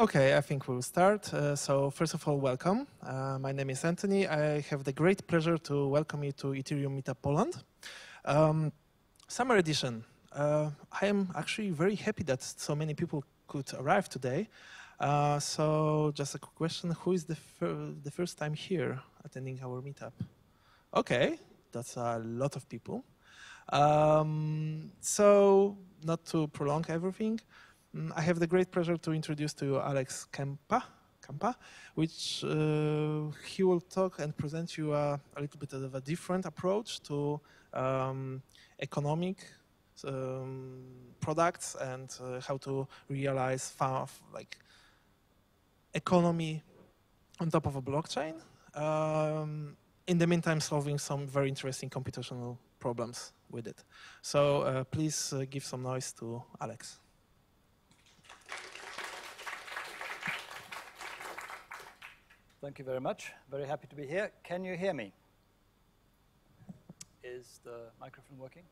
Okay, I think we'll start. Uh, so first of all, welcome. Uh, my name is Anthony. I have the great pleasure to welcome you to Ethereum Meetup Poland. Um, summer edition. Uh, I am actually very happy that so many people could arrive today. Uh, so just a quick question, who is the, fir the first time here attending our meetup? Okay, that's a lot of people. Um, so not to prolong everything, I have the great pleasure to introduce to you Alex Kampa, Kampa which uh, he will talk and present you a, a, little bit of a different approach to um, economic um, products and uh, how to realize like economy on top of a blockchain. Um, in the meantime, solving some very interesting computational problems with it. So uh, please uh, give some noise to Alex. Thank you very much. Very happy to be here. Can you hear me? Is the microphone working?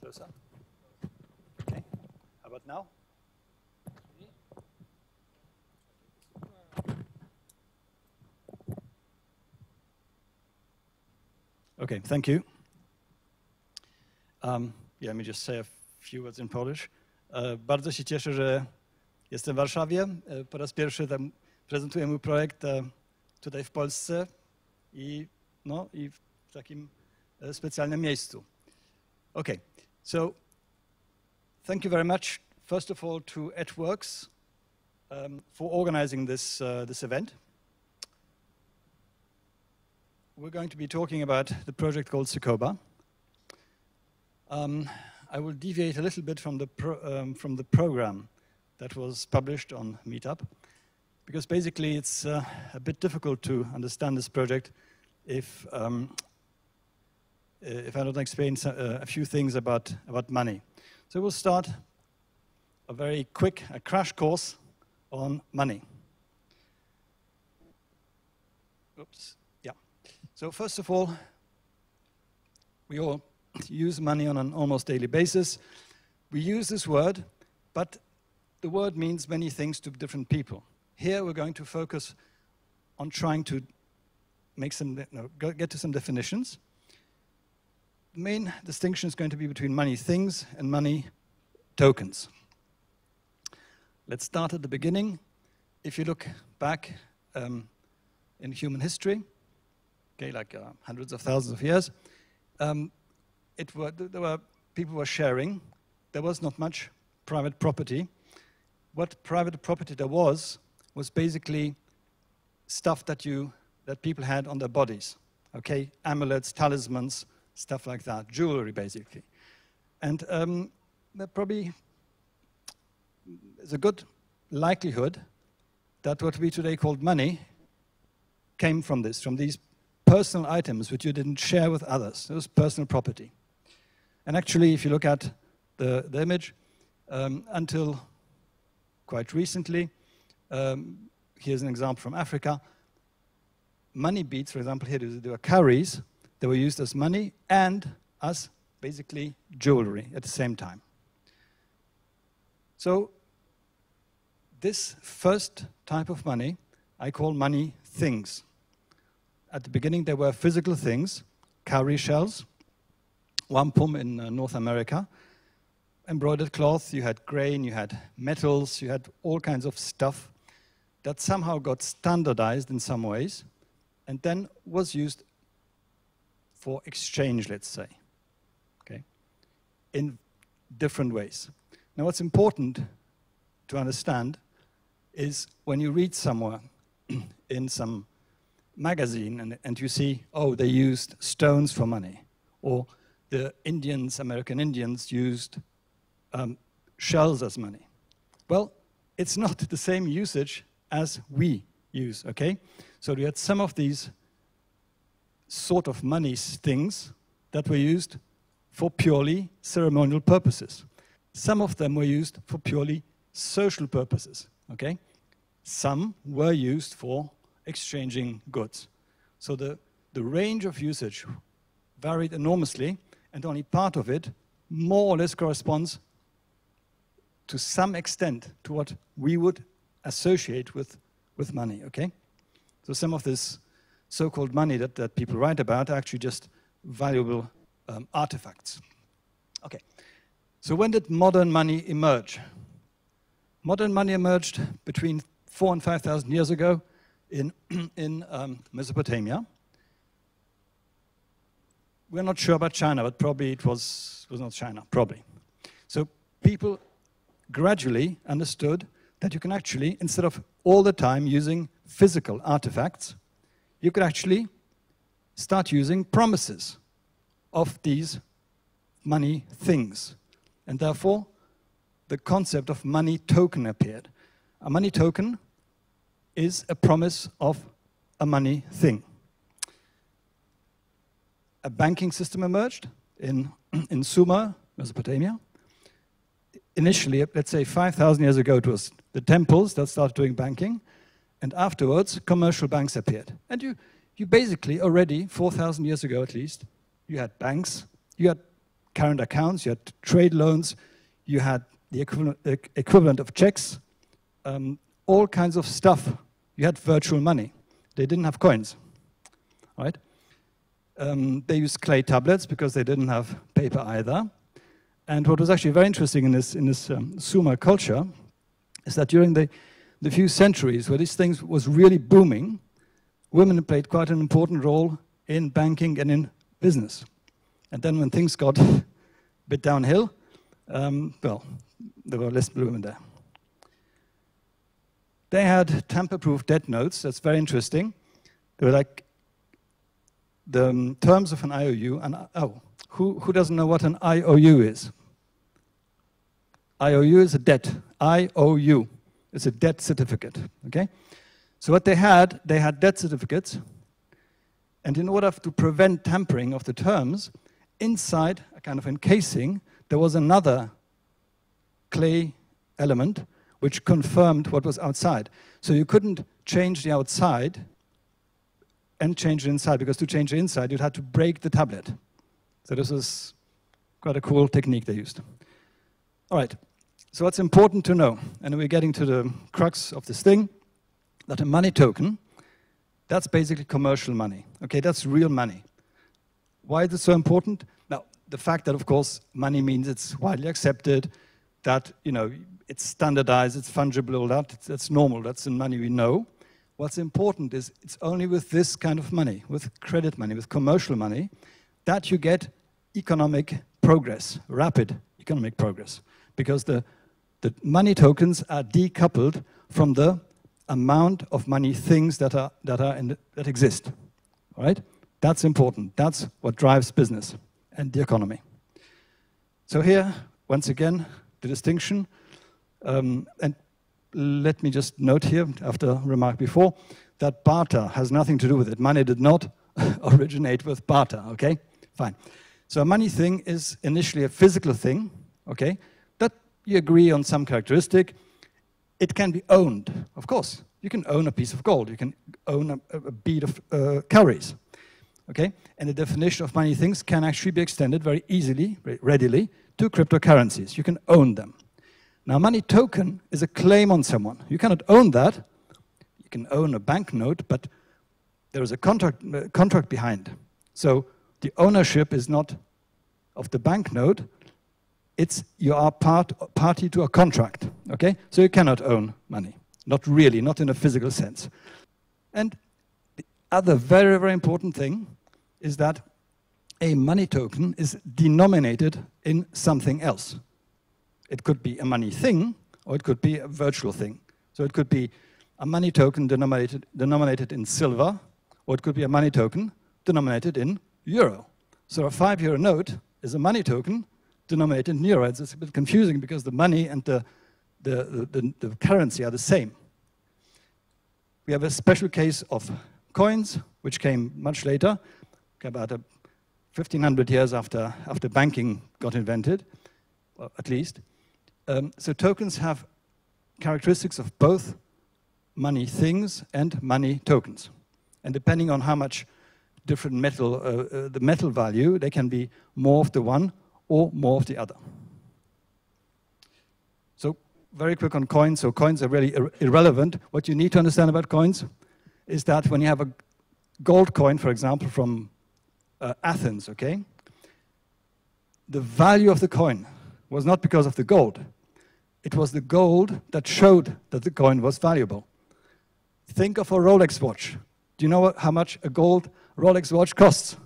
Closer. Okay. How about now? Okay, thank you. Um, yeah, let me just say a few words in Polish. Uh, bardzo się cieszę, że jestem w Warszawie. Uh, po raz pierwszy tam prezentuję mój projekt uh, tutaj w Polsce i, no, i w takim specjalnym miejscu. Okay, so thank you very much, first of all, to EdWorks um, for organizing this, this event. we're going to be talking about the project called Sekoba. Um, I will deviate a little bit from the, pro, um, from the program that was published on Meetup, because basically it's uh, a bit difficult to understand this project if, um, if I don't explain uh, a few things about, about money. So we'll start a very quick a crash course on money. Oops. Yeah. So first of all, we all use money on an almost daily basis. We use this word, but the word means many things to different people. Here we're going to focus on trying to make some, no, get to some definitions. The main distinction is going to be between money things and money tokens. Let's start at the beginning. If you look back um, in human history, okay, like uh, hundreds of thousands of years, um, it were, there were, people were sharing. There was not much private property. What private property there was, was basically stuff that, you, that people had on their bodies, okay? Amulets, talismans, stuff like that, jewelry, basically. And um, there probably is a good likelihood that what we today called money came from this, from these personal items which you didn't share with others. It was personal property. And actually, if you look at the, the image, um, until quite recently, um, here's an example from Africa, money beads, for example, here there were cowries, they were used as money and as basically jewelry at the same time. So this first type of money I call money things. At the beginning, there were physical things, cowrie shells, wampum in uh, North America, embroidered cloth, you had grain, you had metals, you had all kinds of stuff that somehow got standardized in some ways and then was used for exchange, let's say, okay, in different ways. Now, what's important to understand is when you read somewhere in some magazine and, and you see, oh, they used stones for money, or the Indians, American Indians, used um, shells as money. Well, it's not the same usage as we use, okay? So we had some of these sort of money things that were used for purely ceremonial purposes. Some of them were used for purely social purposes, okay? Some were used for exchanging goods. So the, the range of usage varied enormously, and only part of it more or less corresponds to some extent to what we would associate with, with money, okay? So some of this so-called money that, that people write about are actually just valuable um, artifacts. Okay, so when did modern money emerge? Modern money emerged between four and 5,000 years ago in, in um, Mesopotamia. We're not sure about China, but probably it was, was not China, probably. So people gradually understood that you can actually, instead of all the time using physical artifacts, you could actually start using promises of these money things. And therefore, the concept of money token appeared. A money token is a promise of a money thing. A banking system emerged in, in Sumer, Mesopotamia. Initially, let's say 5,000 years ago, it was the temples that started doing banking, and afterwards, commercial banks appeared. And you, you basically already, 4,000 years ago at least, you had banks, you had current accounts, you had trade loans, you had the equivalent, equivalent of checks, um, all kinds of stuff. You had virtual money. They didn't have coins, right? Um, they used clay tablets because they didn't have paper either. And what was actually very interesting in this, in this um, Sumer culture is that during the, the few centuries where these things was really booming, women played quite an important role in banking and in business. And then when things got a bit downhill, um, well, there were less women there. They had tamper-proof debt notes. That's very interesting. They were like the um, terms of an IOU. And oh, who, who doesn't know what an IOU is? IOU is a debt. IOU is a debt certificate. Okay. So what they had, they had debt certificates, and in order to prevent tampering of the terms, inside a kind of encasing, there was another clay element which confirmed what was outside. So you couldn't change the outside and change the inside, because to change the inside, you'd have to break the tablet. So this is quite a cool technique they used. All right, so what's important to know, and we're getting to the crux of this thing, that a money token, that's basically commercial money. Okay, that's real money. Why is it so important? Now, the fact that, of course, money means it's widely accepted, that, you know, it's standardized, it's fungible, all that, that's normal, that's the money we know. What's important is it's only with this kind of money, with credit money, with commercial money, that you get economic progress, rapid economic progress. Because the, the money tokens are decoupled from the amount of money things that, are, that, are the, that exist. All right? That's important. That's what drives business and the economy. So here, once again, the distinction. Um, and let me just note here, after remark before, that barter has nothing to do with it. Money did not originate with barter, okay? Fine. So a money thing is initially a physical thing, okay? That you agree on some characteristic. It can be owned, of course. You can own a piece of gold. You can own a, a bead of uh, okay? And the definition of money things can actually be extended very easily, very readily, to cryptocurrencies. You can own them. Now, money token is a claim on someone. You cannot own that. You can own a banknote, but there is a contract, uh, contract behind. So the ownership is not of the banknote, it's you are part, party to a contract, okay? So you cannot own money. Not really, not in a physical sense. And the other very, very important thing is that a money token is denominated in something else. It could be a money thing, or it could be a virtual thing. So it could be a money token denominated, denominated in silver, or it could be a money token denominated in euro. So a five euro note is a money token denominated in euro. It's a bit confusing because the money and the, the, the, the currency are the same. We have a special case of coins, which came much later, about a 1500 years after, after banking got invented, at least. Um, so tokens have characteristics of both money things and money tokens. And depending on how much different metal, uh, uh, the metal value, they can be more of the one or more of the other. So very quick on coins. So coins are really ir irrelevant. What you need to understand about coins is that when you have a gold coin, for example, from uh, Athens, okay, the value of the coin was not because of the gold. It was the gold that showed that the coin was valuable. Think of a Rolex watch. Do you know how much a gold Rolex watch costs?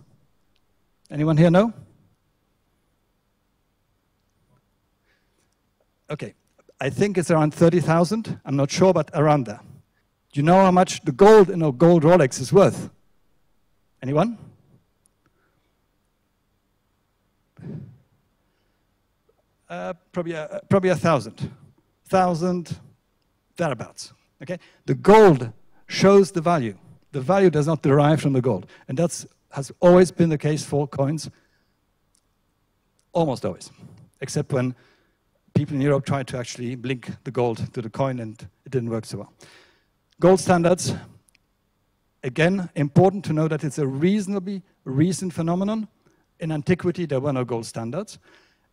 Anyone here know? Okay, I think it's around 30,000. I'm not sure, but around there. Do you know how much the gold in a gold Rolex is worth? Anyone? Uh, probably, a, probably a thousand. Thousand, thereabouts. Okay? The gold shows the value. The value does not derive from the gold. And that has always been the case for coins, almost always, except when people in Europe tried to actually link the gold to the coin and it didn't work so well. Gold standards, again, important to know that it's a reasonably recent phenomenon. In antiquity, there were no gold standards.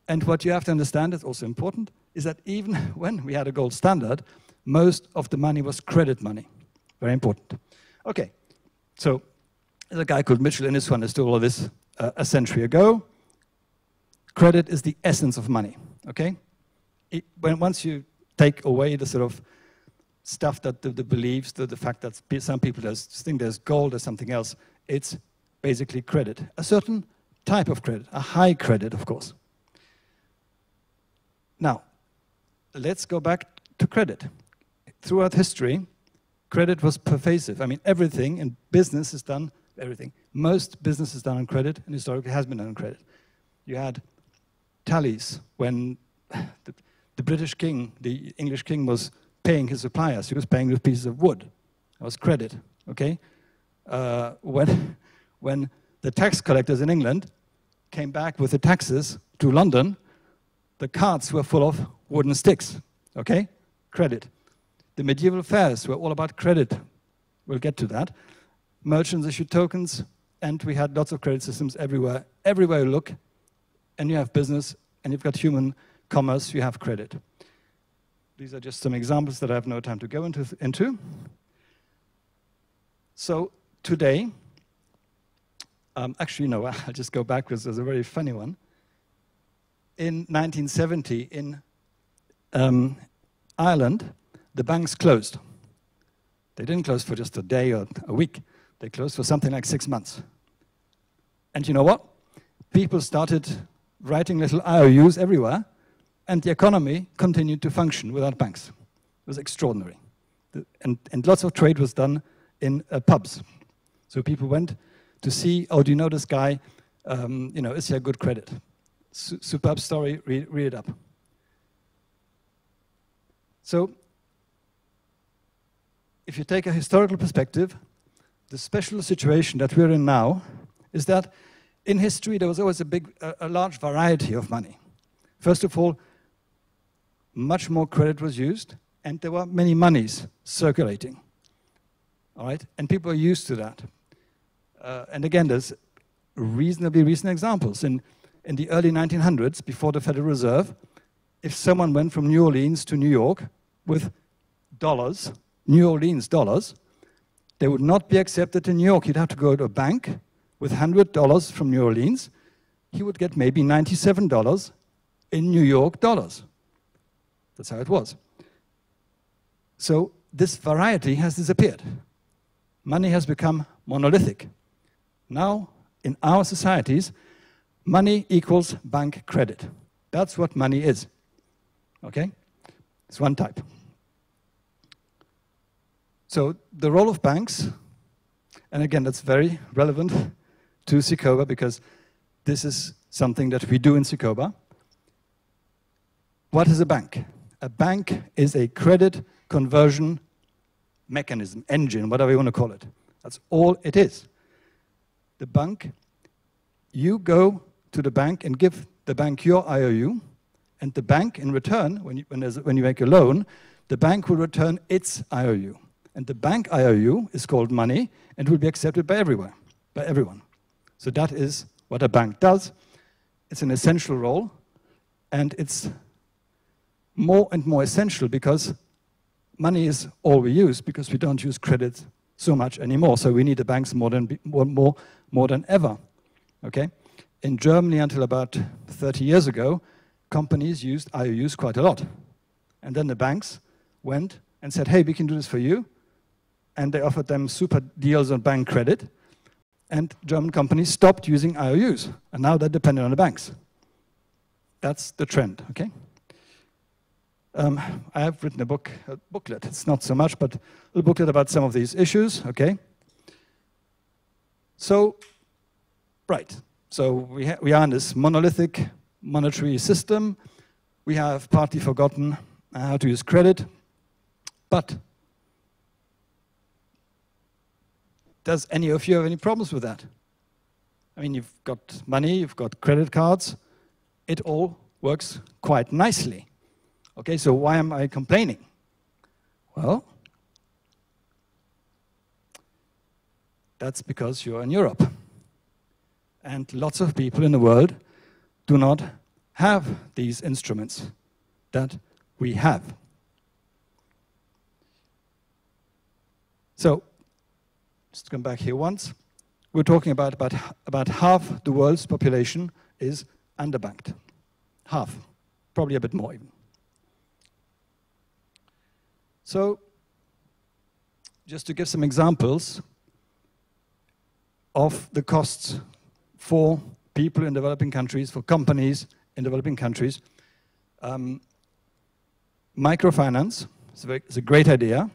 And what you have to understand is also important, is that even when we had a gold standard, most of the money was credit money. Very important. Okay, so there's a guy called Mitchell Innes who understood all of this uh, a century ago. Credit is the essence of money, okay? It, when once you take away the sort of stuff that the, the beliefs, the, the fact that some people just think there's gold or something else, it's basically credit. A certain type of credit, a high credit, of course. Now, let's go back to credit. Throughout history, credit was pervasive. I mean, everything in business is done, everything. Most business is done on credit, and historically has been done on credit. You had tallies when the, the British king, the English king, was paying his suppliers. He was paying with pieces of wood. That was credit, okay? Uh, when, when the tax collectors in England came back with the taxes to London, the carts were full of wooden sticks, okay? Credit. The medieval fairs were all about credit. We'll get to that. Merchants issued tokens, and we had lots of credit systems everywhere. Everywhere you look, and you have business, and you've got human commerce, you have credit. These are just some examples that I have no time to go into. into. So today, um, actually, no, I'll just go backwards. There's a very funny one in 1970 in um, Ireland, the banks closed. They didn't close for just a day or a week. They closed for something like six months. And you know what? People started writing little IOUs everywhere, and the economy continued to function without banks. It was extraordinary. And, and lots of trade was done in uh, pubs. So people went to see, oh, do you know this guy? Um, you know, is he a good credit? Superb story, read, read it up. So, if you take a historical perspective, the special situation that we're in now is that in history there was always a big, a, a large variety of money. First of all, much more credit was used, and there were many monies circulating. All right, and people are used to that. Uh, and again, there's reasonably recent examples. In in the early 1900s, before the Federal Reserve, if someone went from New Orleans to New York with dollars, New Orleans dollars, they would not be accepted in New York. He'd have to go to a bank with $100 from New Orleans. He would get maybe $97 in New York dollars. That's how it was. So this variety has disappeared. Money has become monolithic. Now, in our societies, Money equals bank credit. That's what money is. Okay? It's one type. So the role of banks, and again, that's very relevant to Sikoba because this is something that we do in Sikoba. What is a bank? A bank is a credit conversion mechanism, engine, whatever you want to call it. That's all it is. The bank, you go to the bank and give the bank your IOU, and the bank, in return, when you, when, when you make a loan, the bank will return its IOU. And the bank IOU is called money and will be accepted by everyone, by everyone. So that is what a bank does. it's an essential role, and it's more and more essential because money is all we use because we don't use credit so much anymore. So we need the banks more than, more, more, more than ever. Okay? In Germany, until about 30 years ago, companies used IOUs quite a lot. And then the banks went and said, hey, we can do this for you. And they offered them super deals on bank credit. And German companies stopped using IOUs. And now they're dependent on the banks. That's the trend, okay? Um, I have written a book, a booklet. It's not so much, but a booklet about some of these issues, okay? So, right. So we, we are in this monolithic monetary system. We have partly forgotten how to use credit. But does any of you have any problems with that? I mean, you've got money, you've got credit cards. It all works quite nicely. Okay, so why am I complaining? Well, that's because you're in Europe. And lots of people in the world do not have these instruments that we have. So, just come back here once. We're talking about, about, about half the world's population is underbanked. Half, probably a bit more even. So, just to give some examples of the costs for people in developing countries, for companies in developing countries, um, microfinance is a, a, great idea.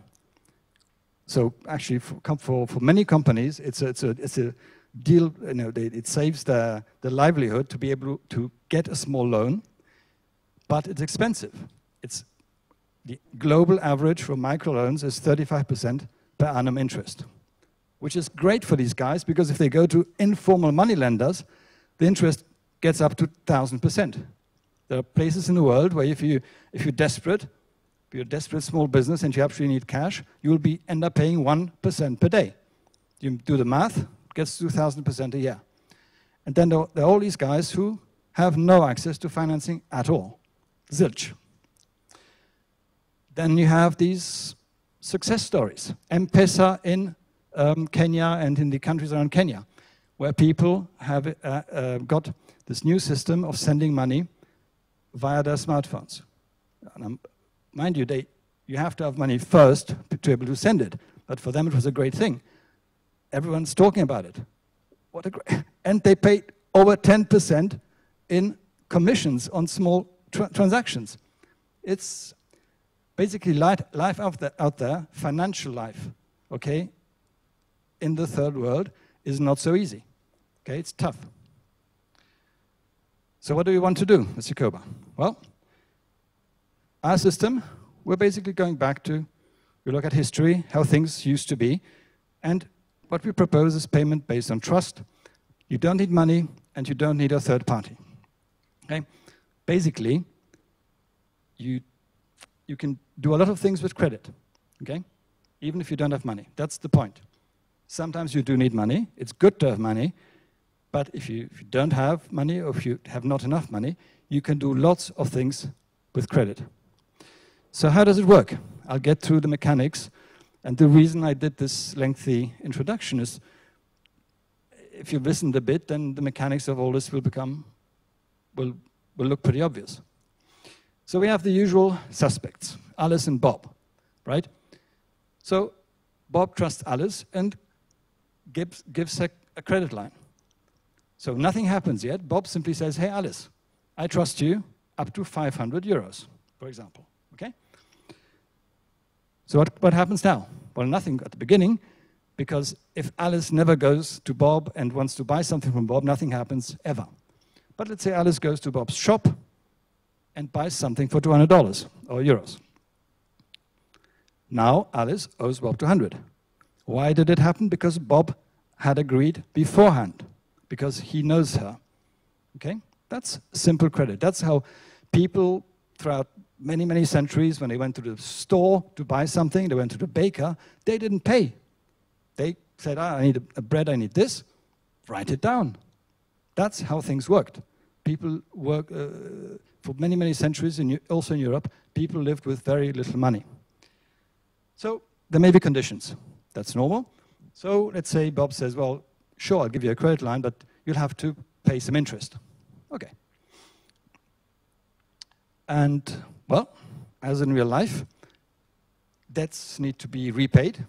So actually, for, for, for many companies, it's a, it's a, it's a deal, you know, they, it saves the, the livelihood to be able to get a small loan, but it's expensive. It's the global average for microloans is 35% per annum interest, which is great for these guys because if they go to informal money lenders, the interest gets up to 1,000%. There are places in the world where if, you, if you're desperate, if you're a desperate small business and you absolutely need cash, you'll be, end up paying 1% per day. You do the math, gets 2,000% a year. And then there are all these guys who have no access to financing at all. Zilch. Then you have these success stories. M-Pesa in um, Kenya and in the countries around Kenya, where people have uh, uh, got this new system of sending money via their smartphones. Um, mind you, they, you have to have money first to be able to send it. But for them, it was a great thing. Everyone's talking about it. What a great, and they paid over 10% in commissions on small tra transactions. It's basically life, life out, there, out there, financial life, okay, in the third world is not so easy. Okay, it's tough. So what do we want to do, Sikoba? Well, our system, we're basically going back to, we look at history, how things used to be, and what we propose is payment based on trust. You don't need money, and you don't need a third party. Okay? Basically, you you can do a lot of things with credit, okay? Even if you don't have money. That's the point. Sometimes you do need money. It's good to have money. But if you, if you don't have money or if you have not enough money, you can do lots of things with credit. So how does it work? I'll get through the mechanics. And the reason I did this lengthy introduction is if you've listened a bit, then the mechanics of all this will become, will, will look pretty obvious. So we have the usual suspects, Alice and Bob, right? So Bob trusts Alice and gives, gives her a credit line. So nothing happens yet. Bob simply says, hey, Alice, I trust you up to 500 euros, for example, okay? So what, what happens now? Well, nothing at the beginning, because if Alice never goes to Bob and wants to buy something from Bob, nothing happens ever. But let's say Alice goes to Bob's shop and buys something for $200 or euros. Now Alice owes Bob 200. Why did it happen? Because Bob had agreed beforehand, because he knows her. Okay? That's simple credit. That's how people throughout many, many centuries, when they went to the store to buy something, they went to the baker, they didn't pay. They said, ah, I need a, bread, I need this, write it down. That's how things worked. people work, uh, for many, many centuries, in, also in Europe, people lived with very little money. So there may be conditions. That's normal. So let's say Bob says, well, sure, I'll give you a credit line, but you'll have to pay some interest. Okay. And, well, as in real life, debts need to be repaid.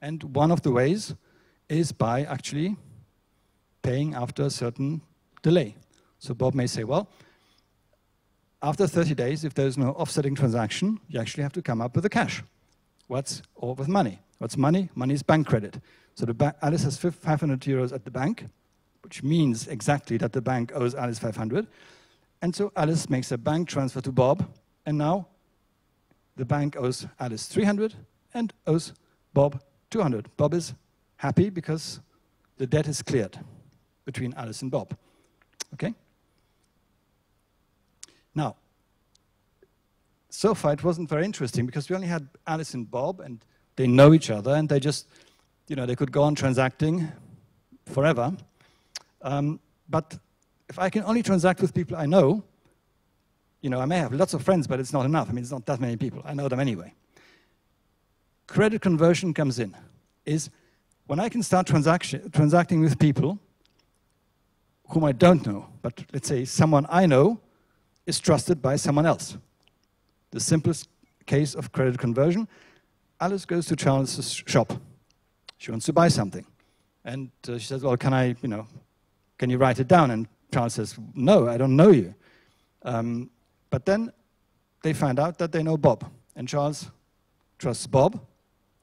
And one of the ways is by actually paying after a certain delay. So Bob may say, well, after 30 days, if there's no offsetting transaction, you actually have to come up with the cash. What's or with money? What's money? Money is bank credit. So the Alice has 500 euros at the bank, which means exactly that the bank owes Alice 500. And so Alice makes a bank transfer to Bob, and now the bank owes Alice 300 and owes Bob 200. Bob is happy because the debt is cleared between Alice and Bob. Okay? Now, so far it wasn't very interesting because we only had Alice and Bob and they know each other and they just, you know, they could go on transacting forever. Um, but if I can only transact with people I know, you know, I may have lots of friends, but it's not enough. I mean, it's not that many people. I know them anyway. Credit conversion comes in, is when I can start transacting with people whom I don't know, but let's say someone I know is trusted by someone else. The simplest case of credit conversion, Alice goes to Charles's shop. She wants to buy something. And uh, she says, well, can I, you know, can you write it down? And Charles says, no, I don't know you. Um, but then they find out that they know Bob. And Charles trusts Bob,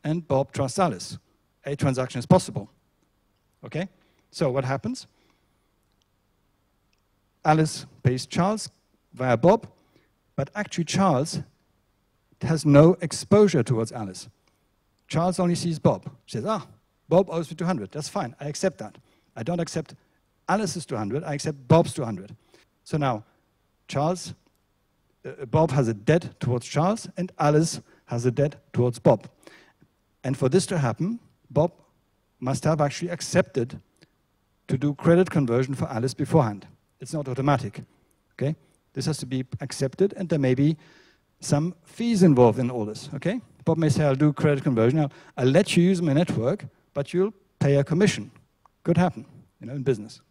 and Bob trusts Alice. A transaction is possible. Okay? So what happens? Alice pays Charles, via Bob, but actually Charles has no exposure towards Alice. Charles only sees Bob. She says, ah, Bob owes me 200. That's fine. I accept that. I don't accept Alice's 200. I accept Bob's 200. So now, Charles, uh, Bob has a debt towards Charles, and Alice has a debt towards Bob. And for this to happen, Bob must have actually accepted to do credit conversion for Alice beforehand. It's not automatic. Okay? This has to be accepted, and there may be some fees involved in all this. Okay? Bob may say, I'll do credit conversion. I'll, I'll let you use my network, but you'll pay a commission. Could happen, you know, in business.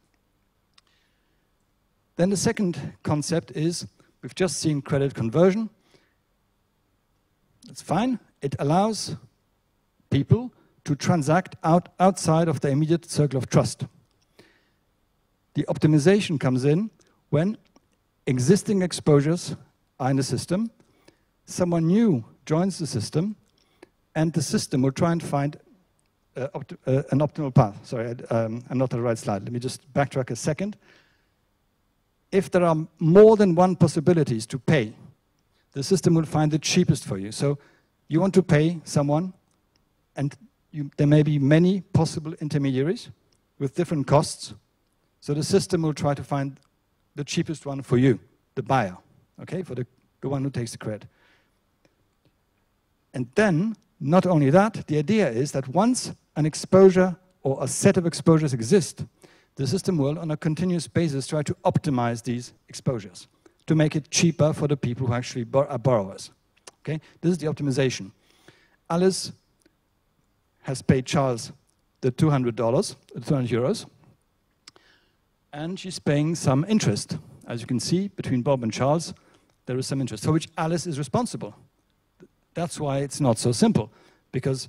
Then the second concept is we've just seen credit conversion. It's fine. It allows people to transact out, outside of the immediate circle of trust. The optimization comes in when existing exposures are in the system, someone new joins the system, and the system will try and find uh, opt uh, an optimal path. Sorry, um, I'm not on the right slide. Let me just backtrack a second. If there are more than one possibilities to pay, the system will find the cheapest for you. So you want to pay someone, and you, there may be many possible intermediaries with different costs. So the system will try to find the cheapest one for you, the buyer, okay, for the, the one who takes the credit. And then, not only that, the idea is that once an exposure or a set of exposures exist, the system will, on a continuous basis, try to optimize these exposures to make it cheaper for the people who actually are borrowers. Okay, this is the optimization. Alice has paid Charles the $200, 200 euros, and she's paying some interest. As you can see, between Bob and Charles, there is some interest, for which Alice is responsible. That's why it's not so simple, because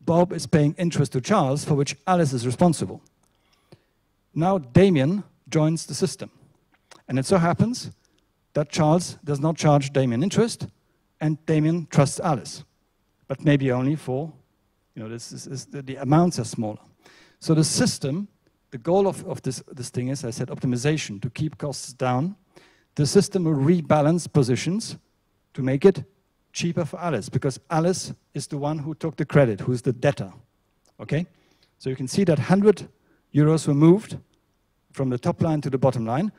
Bob is paying interest to Charles, for which Alice is responsible. Now Damien joins the system. And it so happens that Charles does not charge Damien interest, and Damien trusts Alice, but maybe only for, you know, this is, the, the amounts are smaller. So the system the goal of, of this, this thing is, I said, optimization, to keep costs down. The system will rebalance positions to make it cheaper for Alice, because Alice is the one who took the credit, who's the debtor. Okay? So you can see that 100 euros were moved from the top line to the bottom line,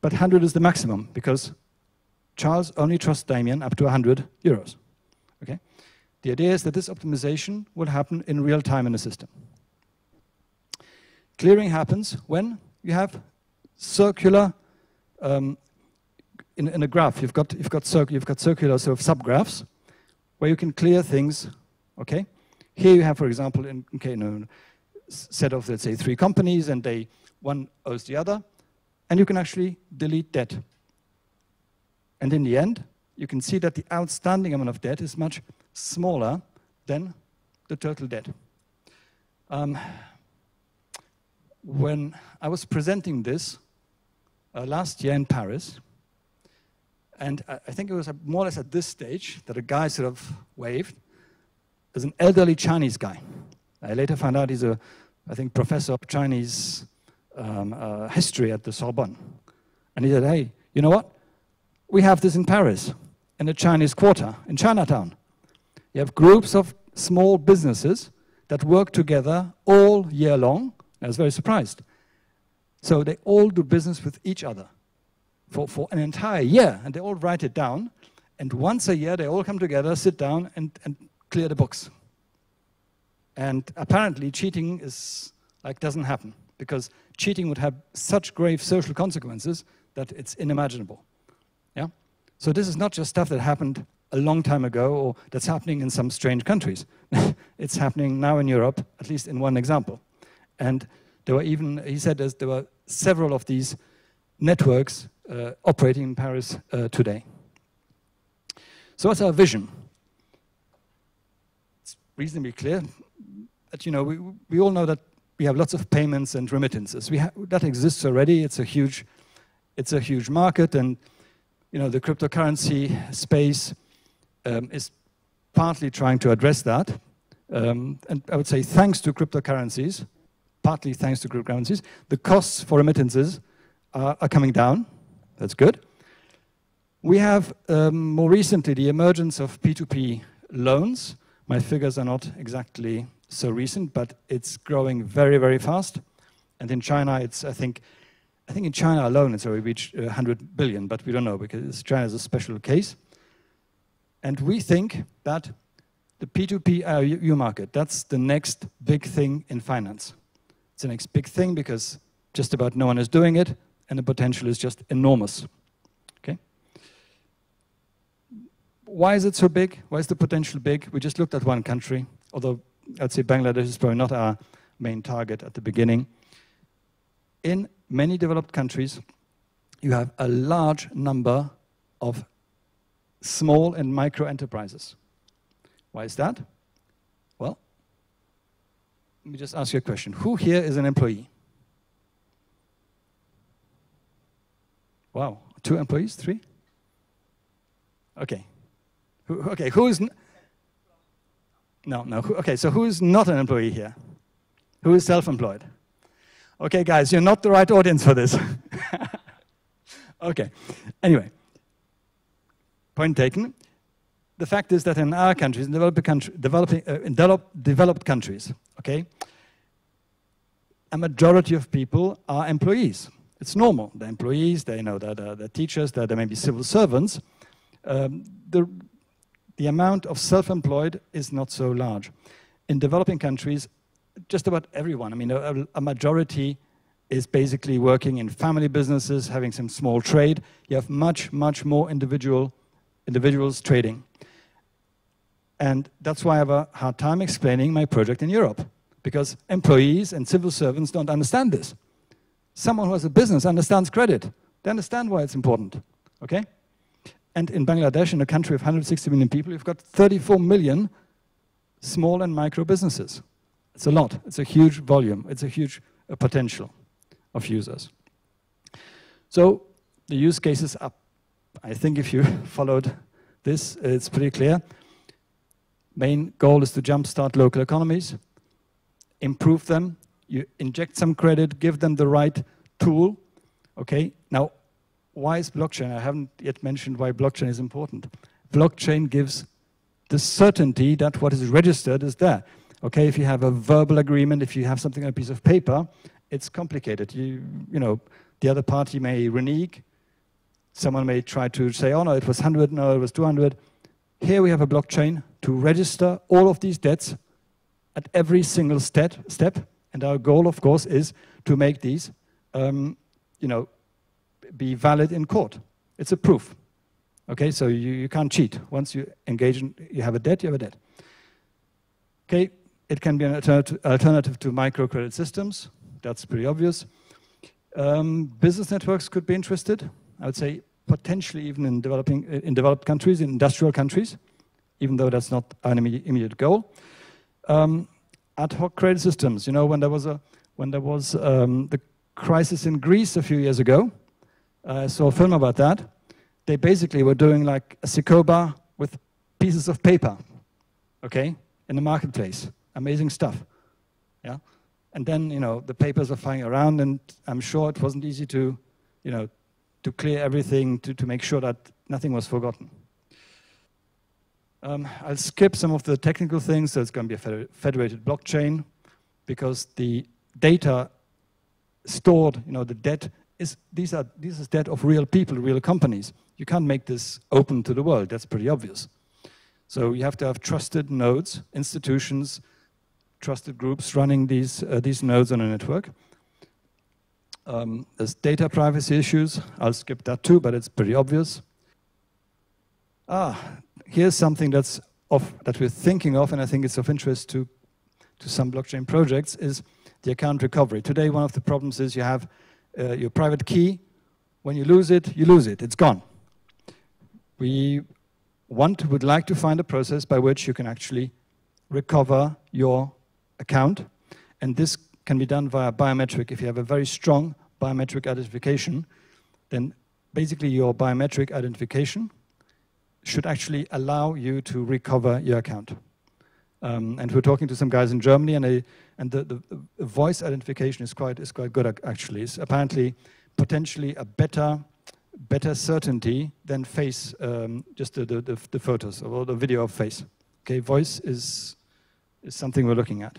but 100 is the maximum, because Charles only trusts Damien up to 100 euros. Okay? The idea is that this optimization will happen in real time in the system. Clearing happens when you have circular um, in, in, a graph, you've got, you've, got circ you've got circular sort of subgraphs where you can clear things, okay? Here you have, for example, in, okay, no, set of, let's say, three companies, and they, one owes the other, and you can actually delete debt. And in the end, you can see that the outstanding amount of debt is much smaller than the total debt. Um, when I was presenting this uh, last year in Paris, and I, I think it was more or less at this stage that a guy sort of waved. There's an elderly Chinese guy. I later found out he's a, I think, professor of Chinese um, uh, history at the Sorbonne. And he said, hey, you know what? We have this in Paris, in the Chinese quarter, in Chinatown. You have groups of small businesses that work together all year long. I was very surprised. So they all do business with each other for, for an entire year, and they all write it down. And once a year, they all come together, sit down, and, and clear the books. And apparently, cheating is like doesn't happen because cheating would have such grave social consequences that it's unimaginable. Yeah. So this is not just stuff that happened a long time ago or that's happening in some strange countries. it's happening now in Europe, at least in one example. And there were even, he said there were several of these networks uh, operating in Paris uh, today. So what's our vision? It's reasonably clear that, you know, we, we all know that we have lots of payments and remittances. We that exists already. It's a huge, it's a huge market, and you know the cryptocurrency space um, is partly trying to address that. Um, and I would say thanks to cryptocurrencies, partly thanks to cryptocurrencies, the costs for remittances are, are coming down. That's good. We have um, more recently the emergence of P2P loans. My figures are not exactly so recent, but it's growing very, very fast. And in China, it's, I think, I think in China alone, it's already reached 100 billion, but we don't know because China is a special case. And we think that the P2P IOU market, that's the next big thing in finance. It's the next big thing because just about no one is doing it, and the potential is just enormous. Okay? Why is it so big? Why is the potential big? We just looked at one country, although I'd say Bangladesh is probably not our main target at the beginning. In many developed countries, you have a large number of small and micro enterprises. Why is that? Let me just ask you a question. Who here is an employee? Wow, two employees, three? Okay. Who, okay, who is... No, no. Okay, so who is not an employee here? Who is self-employed? Okay, guys, you're not the right audience for this. okay. Anyway, point taken. The fact is that in our countries, in developed, country, developing, uh, in develop, developed countries, okay, a majority of people are employees. It's normal. They're employees, they know that they're, they're teachers, that they may be civil servants. Um, the, the amount of self-employed is not so large. In developing countries, just about everyone, I mean, a, a majority is basically working in family businesses, having some small trade. You have much, much more individual individuals trading. And that's why I have a hard time explaining my project in Europe, because employees and civil servants don't understand this. Someone who has a business understands credit. They understand why it's important, okay? And in Bangladesh, in a country of 160 million people, you've got 34 million small and micro businesses. It's a lot. It's a huge volume. It's a huge uh, potential of users. So the use cases are I think if you followed this, it's pretty clear. Main goal is to jumpstart local economies, improve them, you inject some credit, give them the right tool. Okay, now, why is blockchain? I haven't yet mentioned why blockchain is important. Blockchain gives the certainty that what is registered is there. Okay, if you have a verbal agreement, if you have something on a piece of paper, it's complicated. You, you know, the other party may renege, Someone may try to say, oh no, it was 100, no, it was 200. Here we have a blockchain to register all of these debts at every single step. step. And our goal, of course, is to make these, um, you know, be valid in court. It's a proof. Okay, so you, you can't cheat. Once you engage in, you have a debt, you have a debt. Okay, it can be an alternative to microcredit systems. That's pretty obvious. Um, business networks could be interested. I would say potentially even in developing in developed countries, in industrial countries, even though that's not an immediate goal. Um, ad hoc credit systems. You know, when there was a when there was um, the crisis in Greece a few years ago, I saw a film about that. They basically were doing like a Sikoba with pieces of paper, okay, in the marketplace. Amazing stuff, yeah. And then, you know, the papers are flying around, and I'm sure it wasn't easy to, you know, to clear everything, to, to make sure that nothing was forgotten. Um, I'll skip some of the technical things. So it's going to be a federated blockchain because the data stored, you know, the debt is these are this is debt of real people, real companies. You can't make this open to the world. That's pretty obvious. So you have to have trusted nodes, institutions, trusted groups running these, uh, these nodes on a network. Um, there's data privacy issues. I'll skip that too, but it's pretty obvious. Ah, here's something that's of, that we're thinking of, and I think it's of interest to, to some blockchain projects, is the account recovery. Today, one of the problems is you have uh, your private key. When you lose it, you lose it. It's gone. We want, would like to find a process by which you can actually recover your account. And this can be done via biometric. If you have a very strong biometric identification, then basically your biometric identification should actually allow you to recover your account. Um, and we're talking to some guys in Germany, and, and the, the, the, voice identification is quite, is quite good, actually. It's apparently potentially a better, better certainty than face, um, just the, the, the, photos or the video of face. Okay, voice is, is something we're looking at.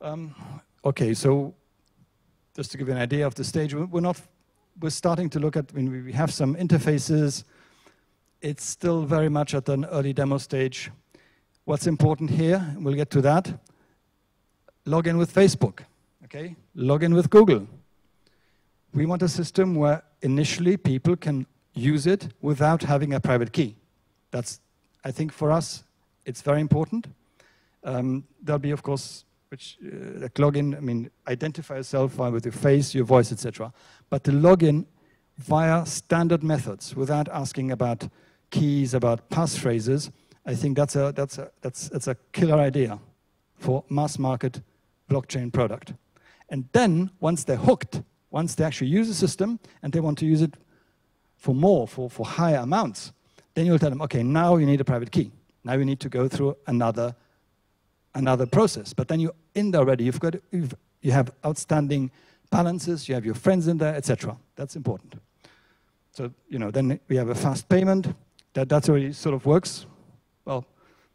Um, okay, so just to give you an idea of the stage, we're not, we're starting to look at, I mean, we have some interfaces. It's still very much at an early demo stage. What's important here, we'll get to that, log in with Facebook, okay? Log in with Google. We want a system where initially people can use it without having a private key. That's, I think for us, it's very important. Um, there'll be, of course, which uh, like login, I mean, identify yourself with your face, your voice, etc. But to log in via standard methods without asking about keys, about passphrases, I think that's a, that's a, that's, that's a killer idea for mass market blockchain product. And then once they're hooked, once they actually use the system and they want to use it for more, for, for higher amounts, then you'll tell them, okay, now you need a private key. Now you need to go through another another process. But then you're in there already. You've got you've, you have outstanding balances. You have your friends in there, etc. That's important. So you know, then we have a fast payment. That that's already sort of works. Well,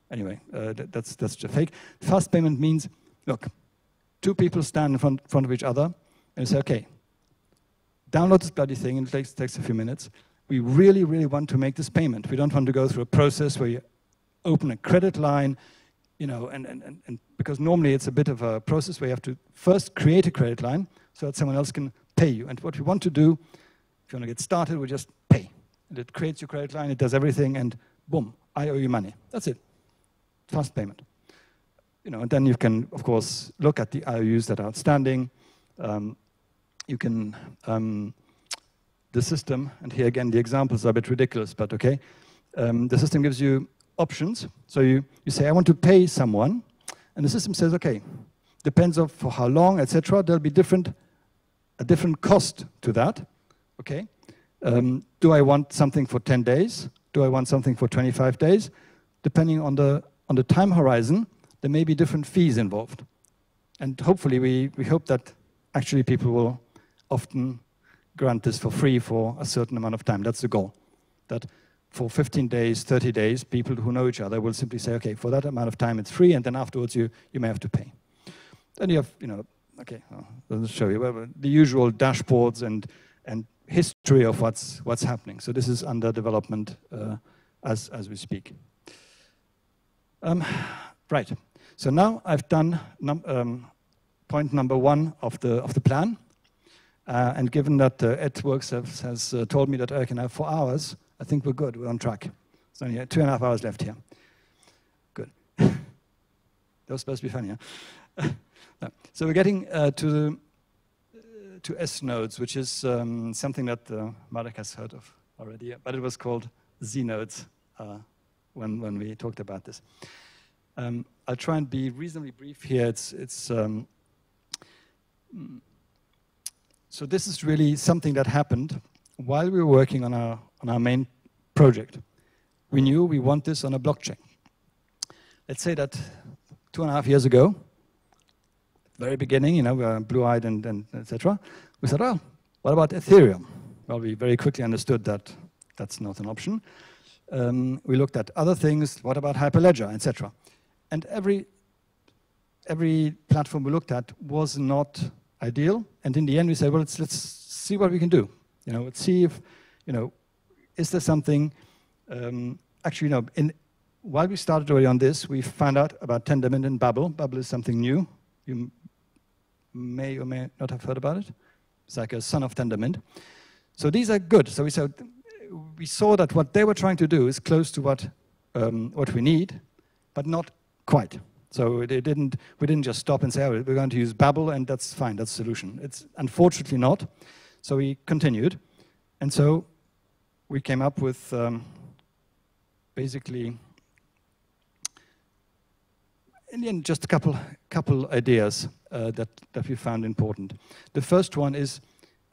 anyway, uh, that, that's that's just fake. Fast payment means, look, two people stand in front, front of each other and say, okay, download this bloody thing, and it takes takes a few minutes. We really, really want to make this payment. We don't want to go through a process where you open a credit line, you know, and, and, and because normally it's a bit of a process where you have to first create a credit line so that someone else can pay you. And what we want to do, if you want to get started, we just pay. And it creates your credit line, it does everything, and boom, I owe you money. That's it. Fast payment. You know, and then you can, of course, look at the IOUs that are outstanding. Um, you can, um, the system, and here again, the examples are a bit ridiculous, but okay. Um, the system gives you options. So you, you say, I want to pay someone, and the system says, okay, depends on for how long, etc. There'll be different, a different cost to that, okay? Um, do I want something for 10 days? Do I want something for 25 days? Depending on the, on the time horizon, there may be different fees involved. And hopefully we, we hope that actually people will often grant this for free for a certain amount of time. That's the goal. That for 15 days, 30 days, people who know each other will simply say, okay, for that amount of time it's free, and then afterwards you, you may have to pay. Then you have, you know, okay, I'll show you the usual dashboards and, and history of what's, what's happening. So this is under development uh, as, as we speak. Um, right, so now I've done num um, point number one of the, of the plan. Uh, and given that uh, EdWorks has, has uh, told me that I can have four hours, I think we're good. We're on track. There's only two and a half hours left here. Good. that was supposed to be funny, huh? So we're getting uh, to the, uh, to S nodes, which is um, something that uh, Marek has heard of already, but it was called Z nodes uh, when, when we talked about this. Um, I'll try and be reasonably brief here. It's, it's um, so this is really something that happened while we were working on our, on our main project. We knew we want this on a blockchain. Let's say that two and a half years ago, very beginning, you know, we were blue-eyed and, and etc. We said, well, what about Ethereum? Well, we very quickly understood that that's not an option. Um, we looked at other things. What about Hyperledger, etc. And every every platform we looked at was not ideal. And in the end, we said, well, let's, let's see what we can do. You know, let's see if, you know, is there something, um, actually, know, in, while we started already on this, we found out about Tendermint and Babble. Babble is something new. You may or may not have heard about it. It's like a son of Tendermint. So these are good. So we said, we saw that what they were trying to do is close to what, um, what we need, but not quite. So they didn't, we didn't just stop and say, oh, we're going to use Babble and that's fine, that's the solution. It's unfortunately not. So we continued. And so we came up with um, basically, in the end, just a couple, couple ideas uh, that, that we found important. The first one is,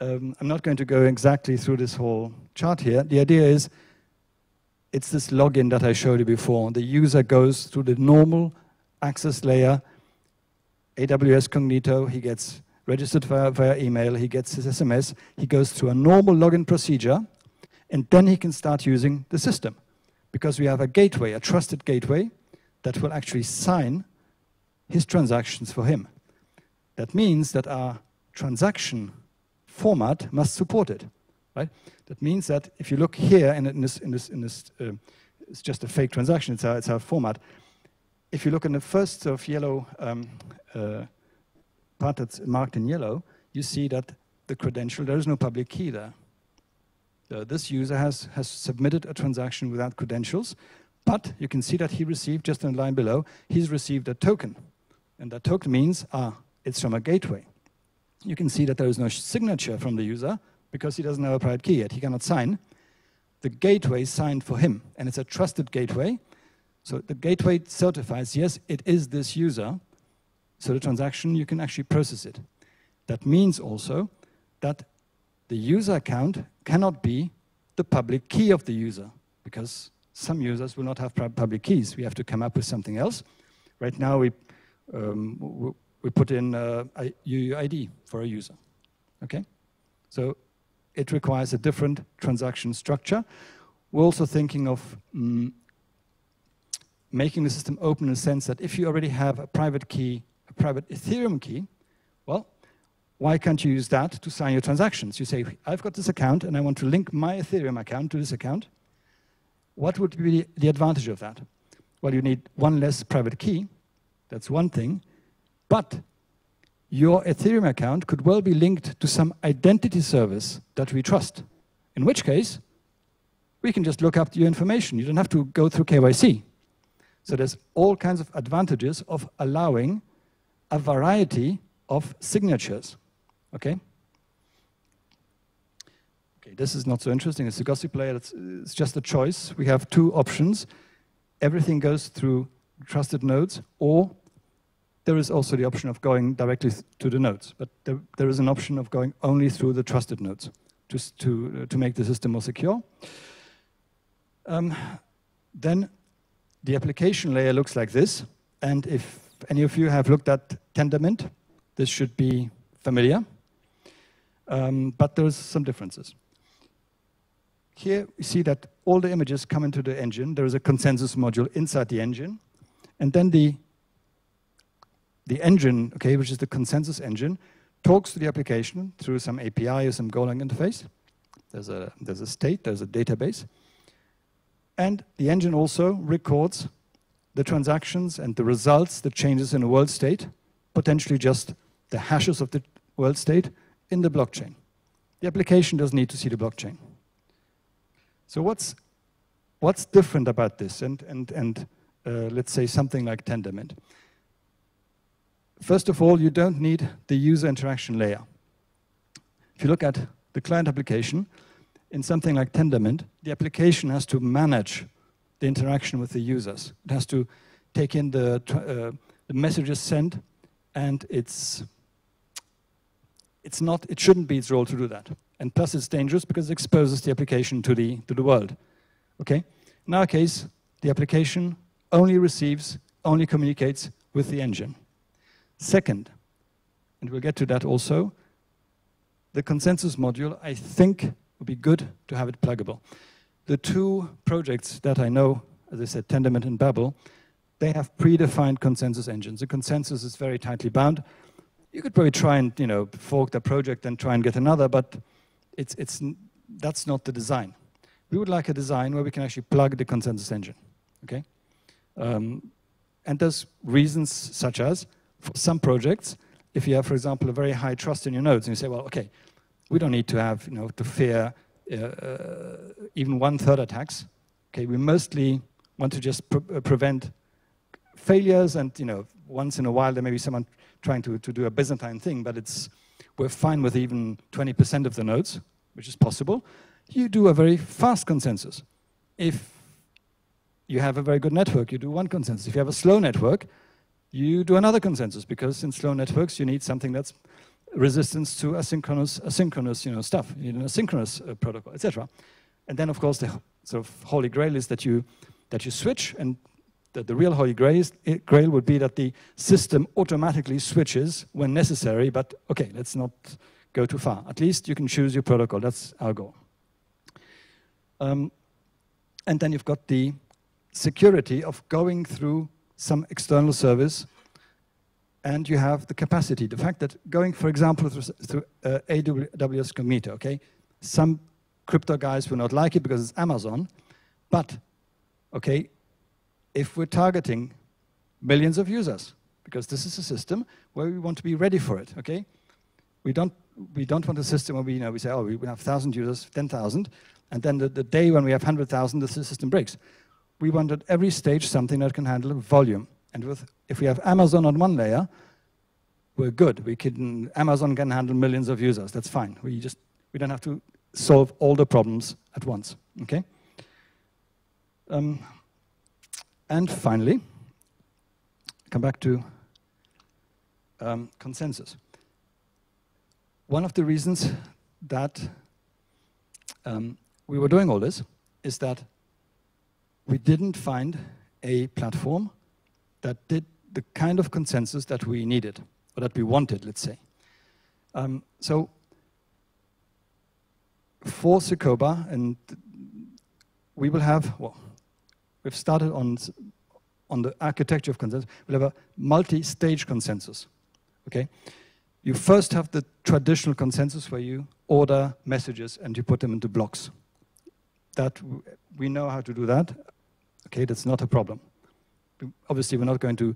um, I'm not going to go exactly through this whole chart here. The idea is, it's this login that I showed you before. The user goes through the normal access layer, AWS Cognito, he gets registered via, via email, he gets his SMS, he goes through a normal login procedure, and then he can start using the system. Because we have a gateway, a trusted gateway, that will actually sign his transactions for him. That means that our transaction format must support it, right? That means that if you look here and in this, in this, in this uh, it's just a fake transaction, it's our, it's our format if you look in the first of yellow um, uh, part that's marked in yellow, you see that the credential, there is no public key there. Uh, this user has, has submitted a transaction without credentials, but you can see that he received, just in the line below, he's received a token. And that token means, ah, it's from a gateway. You can see that there is no signature from the user because he doesn't have a private key yet. He cannot sign. The gateway signed for him, and it's a trusted gateway, so the gateway certifies, yes, it is this user. So the transaction, you can actually process it. That means also that the user account cannot be the public key of the user because some users will not have public keys. We have to come up with something else. Right now, we, um, we put in a UUID for a user. Okay? So it requires a different transaction structure. We're also thinking of um, making the system open in the sense that if you already have a private key, a private Ethereum key, why can't you use that to sign your transactions? You say, I've got this account and I want to link my Ethereum account to this account. What would be the advantage of that? Well, you need one less private key. That's one thing. But your Ethereum account could well be linked to some identity service that we trust. In which case, we can just look up your information. You don't have to go through KYC. So there's all kinds of advantages of allowing a variety of signatures, okay? Okay, this is not so interesting. It's a gossip layer. It's, it's just a choice. We have two options. Everything goes through trusted nodes, or there is also the option of going directly to the nodes. But there, there is an option of going only through the trusted nodes just to, uh, to make the system more secure. Um, then the application layer looks like this. And if any of you have looked at Tendermint, this should be familiar. Um, but there's some differences. Here we see that all the images come into the engine. There is a consensus module inside the engine. And then the, the engine, okay, which is the consensus engine, talks to the application through some API or some Golang interface. There's a, there's a state, there's a database. And the engine also records the transactions and the results, the changes in a world state, potentially just the hashes of the world state in the blockchain. The application doesn't need to see the blockchain. So what's, what's different about this and, and, and uh, let's say something like Tendermint? First of all, you don't need the user interaction layer. If you look at the client application, in something like Tendermint, the application has to manage the interaction with the users. It has to take in the, uh, the messages sent, and it's it's not, it shouldn't be its role to do that. And plus it's dangerous because it exposes the application to the, to the world. Okay? In our case, the application only receives, only communicates with the engine. Second, and we'll get to that also, the consensus module, I think, would be good to have it pluggable. The two projects that I know, as I said, Tendermint and Babble, they have predefined consensus engines. The consensus is very tightly bound you could probably try and you know fork the project and try and get another, but it's it's that's not the design. We would like a design where we can actually plug the consensus engine. Okay, um, and there's reasons such as for some projects, if you have, for example, a very high trust in your nodes, and you say, well, okay, we don't need to have you know to fear uh, uh, even one third attacks. Okay, we mostly want to just pre uh, prevent failures, and you know once in a while there may be someone trying to, to do a Byzantine thing, but it's, we're fine with even 20% of the nodes, which is possible. You do a very fast consensus. If you have a very good network, you do one consensus. If you have a slow network, you do another consensus, because in slow networks, you need something that's resistance to asynchronous, asynchronous you know, stuff. You need an asynchronous uh, protocol, etc. And then, of course, the sort of holy grail is that you, that you switch and the, the real holy grail, grail would be that the system automatically switches when necessary, but okay, let's not go too far. At least you can choose your protocol, that's our goal. Um, and then you've got the security of going through some external service and you have the capacity, the fact that going, for example, through, through uh, AWS Cognito, okay, some crypto guys will not like it because it's Amazon, but, okay, if we're targeting millions of users, because this is a system where we want to be ready for it, okay? We don't, we don't want a system where we, you know, we say, oh, we have 1,000 users, 10,000, and then the, the day when we have 100,000, the system breaks. We want at every stage something that can handle volume. And with, if we have Amazon on one layer, we're good. We can, Amazon can handle millions of users. That's fine. We just we don't have to solve all the problems at once. Okay. Um, and finally, come back to um, consensus. One of the reasons that um, we were doing all this is that we didn't find a platform that did the kind of consensus that we needed, or that we wanted, let's say. Um, so for Sikoba, and we will have, well, we've started on, on the architecture of consensus. We'll have a multi-stage consensus, okay? You first have the traditional consensus where you order messages and you put them into blocks. That, we know how to do that. Okay, that's not a problem. Obviously, we're not going to,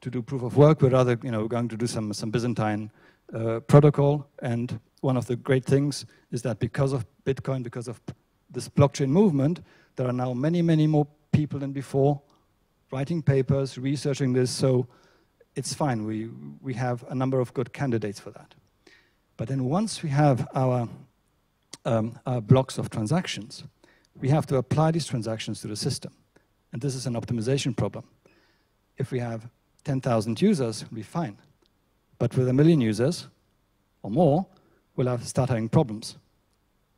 to do proof of work. We're rather, you know, going to do some, some Byzantine uh, protocol. And one of the great things is that because of Bitcoin, because of this blockchain movement, there are now many, many more people than before, writing papers, researching this, so it's fine. We, we have a number of good candidates for that. But then once we have our, um, our blocks of transactions, we have to apply these transactions to the system. And this is an optimization problem. If we have 10,000 users, we'll be fine. But with a million users or more, we'll have start having problems.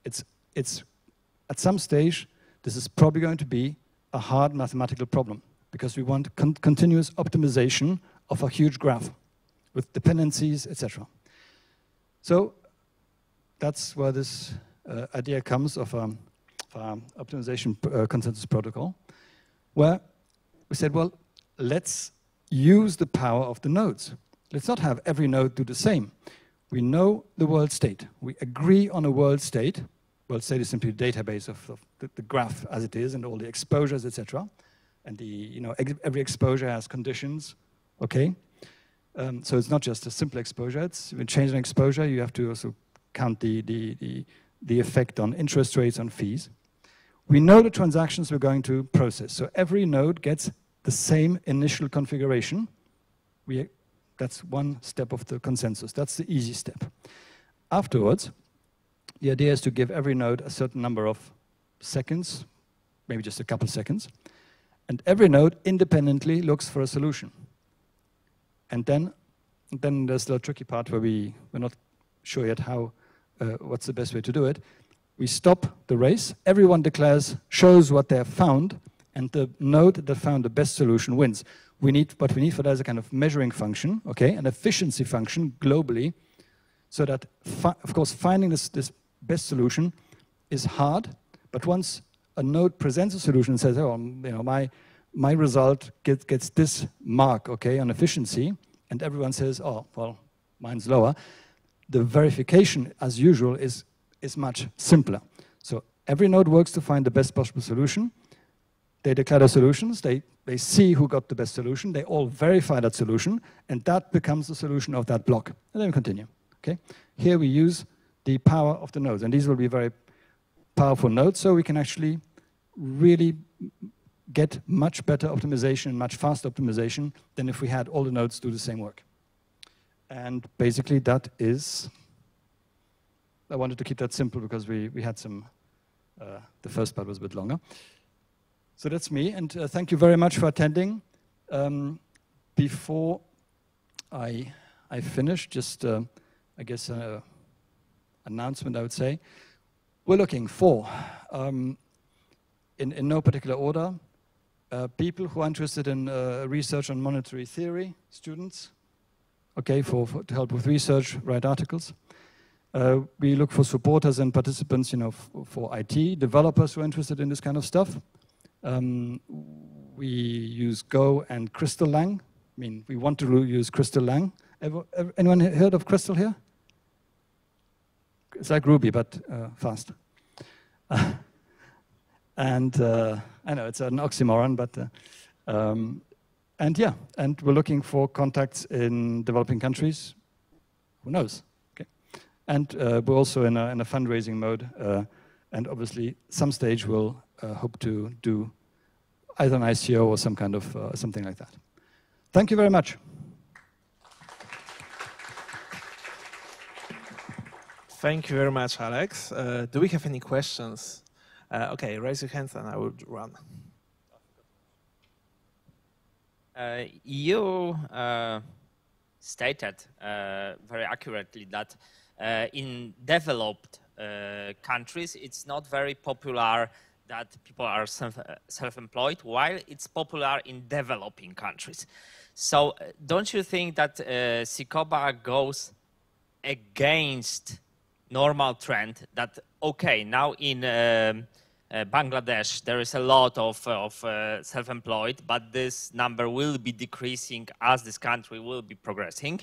It's, it's, at some stage, this is probably going to be a hard mathematical problem because we want con continuous optimization of a huge graph with dependencies, etc. So that's where this uh, idea comes of um, um, optimization uh, consensus protocol, where we said, well, let's use the power of the nodes. Let's not have every node do the same. We know the world state. We agree on a world state, well, state is simply database of, of the, the, graph as it is and all the exposures, etc. And the, you know, ex every exposure has conditions, okay? Um, so it's not just a simple exposure. It's, change an exposure, you have to also count the, the, the, the effect on interest rates on fees. We know the transactions we're going to process. So every node gets the same initial configuration. We, that's one step of the consensus. That's the easy step. Afterwards, the idea is to give every node a certain number of seconds, maybe just a couple seconds, and every node independently looks for a solution. And then, then there's the tricky part where we, we're not sure yet how, uh, what's the best way to do it. We stop the race, everyone declares, shows what they have found, and the node that found the best solution wins. We need, what we need for that is a kind of measuring function, okay, an efficiency function globally, so that, of course, finding this, this best solution is hard, but once a node presents a solution and says, oh, you know, my, my result get, gets this mark, okay, on efficiency, and everyone says, oh, well, mine's lower, the verification, as usual, is, is much simpler. So every node works to find the best possible solution. They declare the solutions, they, they see who got the best solution, they all verify that solution, and that becomes the solution of that block. And then we continue, okay? Here we use the power of the nodes, and these will be very powerful nodes, so we can actually really get much better optimization and much faster optimization than if we had all the nodes do the same work. And basically that is, I wanted to keep that simple because we, we had some, uh, the first part was a bit longer. So that's me, and uh, thank you very much for attending. Um, before I, I finish, just, uh, I guess, uh, announcement I would say. We're looking for, um, in, in no particular order, uh, people who are interested in uh, research on monetary theory, students, okay, for, for, to help with research, write articles. Uh, we look for supporters and participants, you know, for IT, developers who are interested in this kind of stuff. Um, we use Go and Crystal Lang. I mean, we want to use Crystal Lang. Ever, ever, anyone heard of Crystal here? It's like Ruby, but uh, fast. and uh, I know it's an oxymoron, but uh, um, and yeah, and we're looking for contacts in developing countries. Who knows? Okay, and uh, we're also in a, in a fundraising mode, and obviously, some stage we'll hope to do either an ICO or some kind of something like that. Thank you very much. Thank you very much, Alex. Uh, do we have any questions? Uh, okay, raise your hands and I will run. Uh, you uh, stated uh, very accurately that uh, in developed countries, it's not very popular that people are self-employed, while it's popular in developing countries. So don't you think that uh, goes against normal trend that, okay, now in um, uh, Bangladesh, there is a lot of, of uh, self-employed, but this number will be decreasing as this country will be progressing.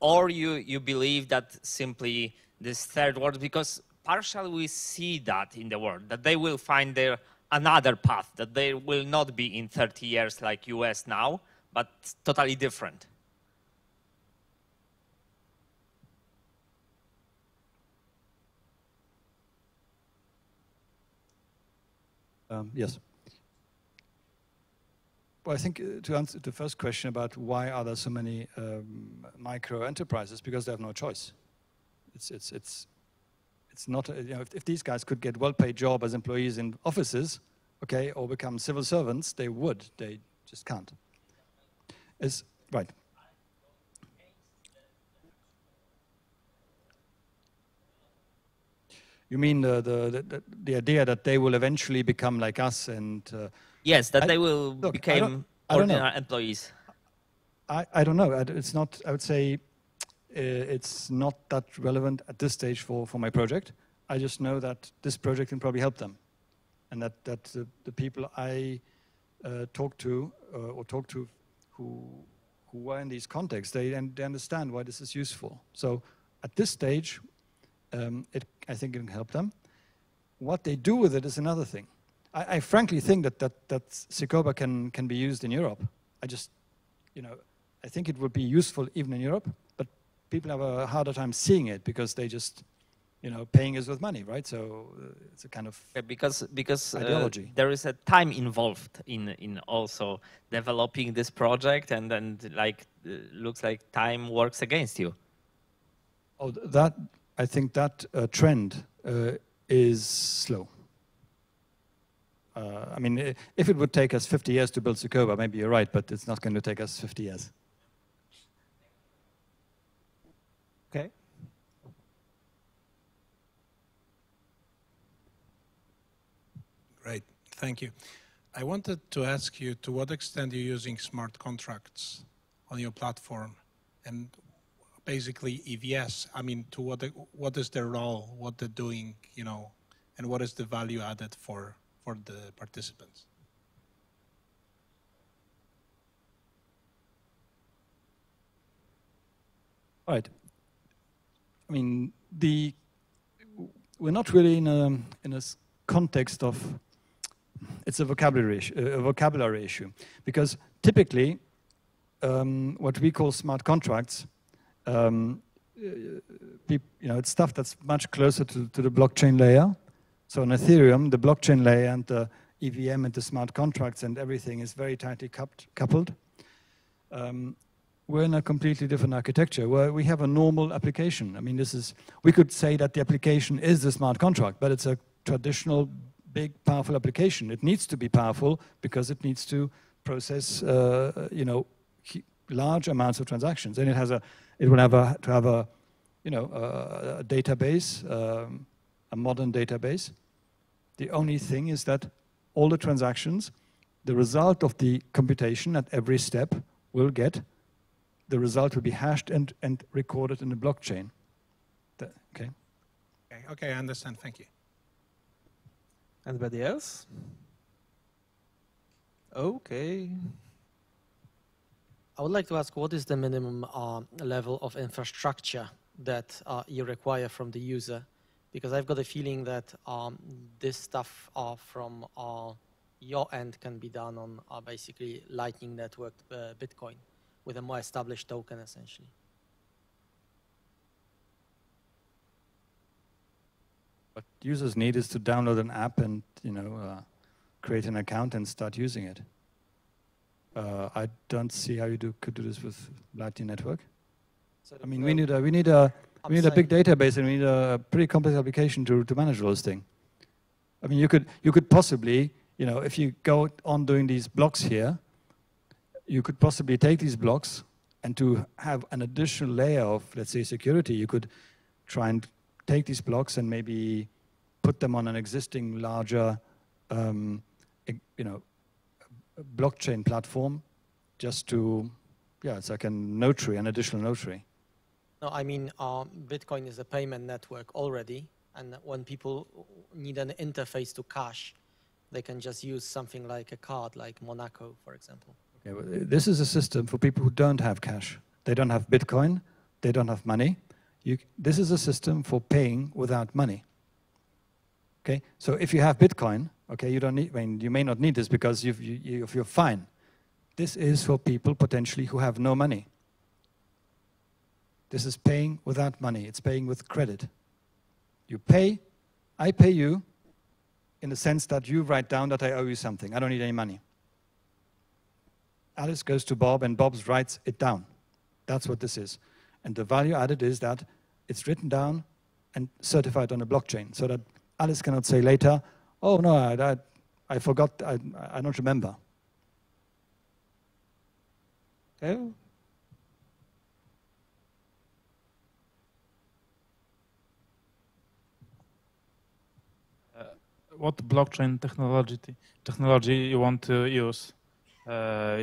Or you, you believe that simply this third world, because partially we see that in the world, that they will find their another path, that they will not be in 30 years like US now, but totally different. Um, yes. Well, I think uh, to answer the first question about why are there so many um, micro enterprises, because they have no choice. It's it's it's it's not you know if, if these guys could get well-paid job as employees in offices, okay, or become civil servants, they would. They just can't. Is right. You mean the, the, the, the, idea that they will eventually become like us and... Uh, yes, that I, they will look, become ordinary employees. I, I don't know. It's not, I would say, uh, it's not that relevant at this stage for, for my project. I just know that this project can probably help them. And that, that the, the people I uh, talk to uh, or talk to who, who are in these contexts, they, they understand why this is useful. So at this stage, um, it, I think it can help them. What they do with it is another thing. I, I frankly think that, that, that Sikoba can, can be used in Europe. I just, you know, I think it would be useful even in Europe, but people have a harder time seeing it because they just, you know, paying is with money, right? So uh, it's a kind of Yeah, because because uh, Ideology. there is a time involved in in also developing this project, and then like uh, looks like time works against you. oh that I think that uh, trend uh, is slow. Uh, I mean, if it would take us 50 years to build Sikoba, maybe you're right, but it's not going to take us 50 years. Okay. Great, thank you. I wanted to ask you to what extent you're using smart contracts on your platform, and basically EVS. I mean, to what what is their role, what they're doing, you know, and what is the value added for for the participants? Right. I mean, the we're not really in a in a context of it's a vocabulary issue, a vocabulary issue because typically um, what we call smart contracts, um, uh, you know, it's stuff that's much closer to, to the blockchain layer. So on Ethereum, the blockchain layer and the EVM and the smart contracts and everything is very tightly coupled. Um, we're in a completely different architecture where we have a normal application. I mean, this is, we could say that the application is the smart contract, but it's a traditional, big, powerful application. It needs to be powerful because it needs to process, uh, you know, large amounts of transactions. And it has a, it will have a, to have a, you know, a, a database, um, a modern database. The only thing is that all the transactions, the result of the computation at every step will get the result will be hashed and, and recorded in the blockchain. That- okay. Okay, okay, I understand. Thank you. Anybody else? Okay. I would like to ask what is the minimum uh, level of infrastructure that uh, you require from the user? Because I've got a feeling that um, this stuff uh, from uh, your end can be done on uh, basically Lightning Network Bitcoin with a more established token essentially. What users need is to download an app and you know create an account and start using it. Uh, I don't see how you do, could do this with Lightning Network. So I mean, we need a we need a we need a big database and we need a pretty complex application to, to manage all this thing. I mean, you could you could possibly you know if you go on doing these blocks here, you could possibly take these blocks and to have an additional layer of let's say security, you could try and take these blocks and maybe put them on an existing larger um, you know blockchain platform just to yeah it's like a notary an additional notary No, I mean, um, Bitcoin is a payment network already, and when people need an interface to cash, they can just use something like a card, like Monaco, for example. Okay, well, uh, this is a system for people who don't have cash. They don't have Bitcoin. They don't have money. You, this is a system for paying without money. Okay, so if you have Bitcoin, okay, you don't need. I mean, you may not need this because you, you, you're fine. This is for people potentially who have no money. This is paying without money. It's paying with credit. You pay, I pay you, in the sense that you write down that I owe you something. I don't need any money. Alice goes to Bob and Bob writes it down. That's what this is. And the value added is that it's written down and certified on a blockchain so that Alice cannot say later, oh no, I, I, I forgot, I, I don't remember. Okay. what blockchain technology technology you want to use. Uh,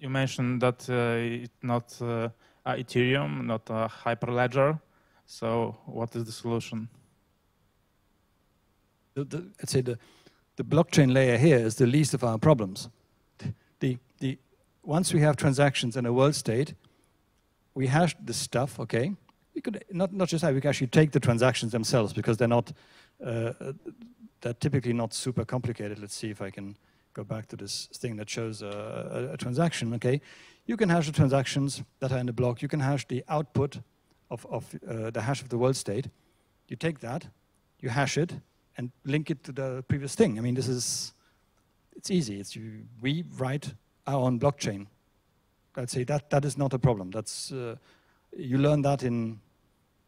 you mentioned that uh, it's not uh, Ethereum, not a Hyperledger. So, what is the solution? The, the, let's say the, the blockchain layer here is the least of our problems. The, the, once we have transactions in a world state, we hash the stuff, okay? We could not, not just that, we can actually take the transactions themselves because they're not, uh, they're typically not super complicated. Let's see if I can go back to this thing that shows a, a, a transaction, okay? You can hash the transactions that are in the block. You can hash the output of, of uh, the hash of the world state. You take that, you hash it, and link it to the previous thing. I mean, this is, it's easy. It's you, we write our own blockchain. I'd say that that is not a problem. That's uh, you learn that in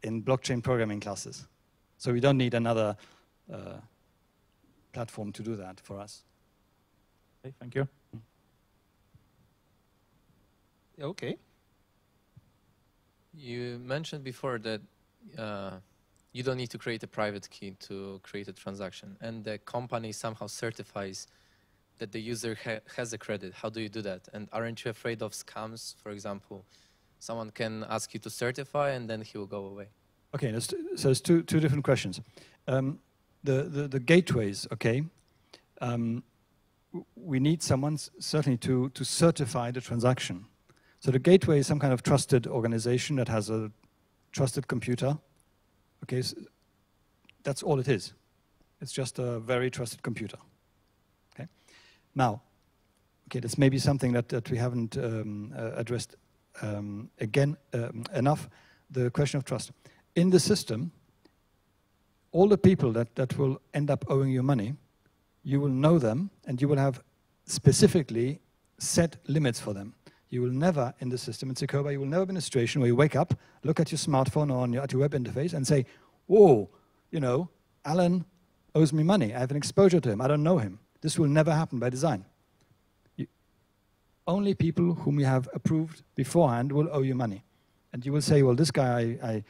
in blockchain programming classes. So we don't need another uh, platform to do that for us. Okay, thank you. Okay. You mentioned before that uh, you don't need to create a private key to create a transaction, and the company somehow certifies that the user ha has a credit. How do you do that? And aren't you afraid of scams? For example, someone can ask you to certify, and then he will go away. Okay, so there's two two different questions. Um, the, the the gateways, okay. Um, we need someone certainly to to certify the transaction. So the gateway is some kind of trusted organization that has a trusted computer. Okay, so that's all it is. It's just a very trusted computer. Okay. Now, okay, this may be something that, that we haven't um, uh, addressed um, again um, enough. The question of trust in the system. All the people that, that will end up owing you money, you will know them, and you will have specifically set limits for them. You will never, in the system in Sikoba, you will never be in a situation where you wake up, look at your smartphone or on your, at your web interface and say, whoa, you know, Alan owes me money. I have an exposure to him. I don't know him. This will never happen by design. You, only people whom you have approved beforehand will owe you money. And you will say, well, this guy I, I,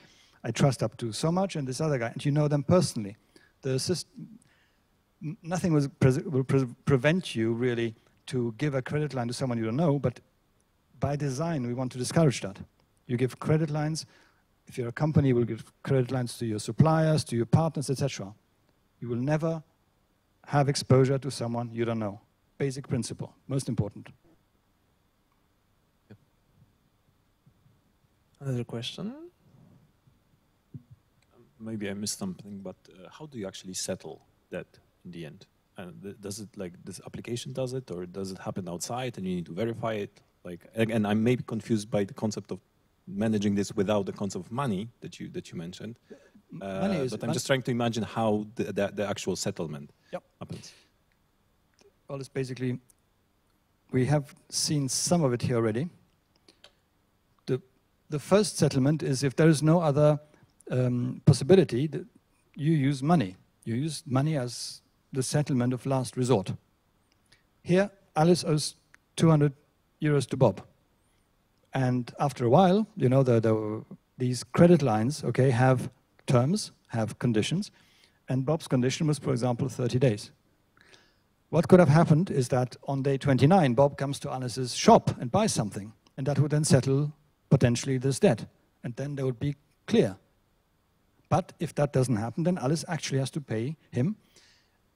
I trust up to so much, and this other guy, and you know them personally. The system, nothing will pre prevent you really to give a credit line to someone you don't know, but by design, we want to discourage that. You give credit lines. If you're a company, you will give credit lines to your suppliers, to your partners, etc. You will never have exposure to someone you don't know. Basic principle, most important. Another question? Maybe I missed something, but uh, how do you actually settle that in the end? And th does it like this application does it, or does it happen outside and you need to verify it? Like again, I'm maybe confused by the concept of managing this without the concept of money that you that you mentioned. Uh, but I'm just trying to imagine how the, the, the actual settlement yep. happens. Well, it's basically we have seen some of it here already. The the first settlement is if there is no other um, possibility that you use money. You use money as the settlement of last resort. Here, Alice owes 200 euros to Bob. And after a while, you know, the, the, these credit lines, okay, have terms, have conditions. And Bob's condition was, for example, 30 days. What could have happened is that on day 29, Bob comes to Alice's shop and buys something. And that would then settle potentially this debt. And then they would be clear. But if that doesn't happen, then Alice actually has to pay him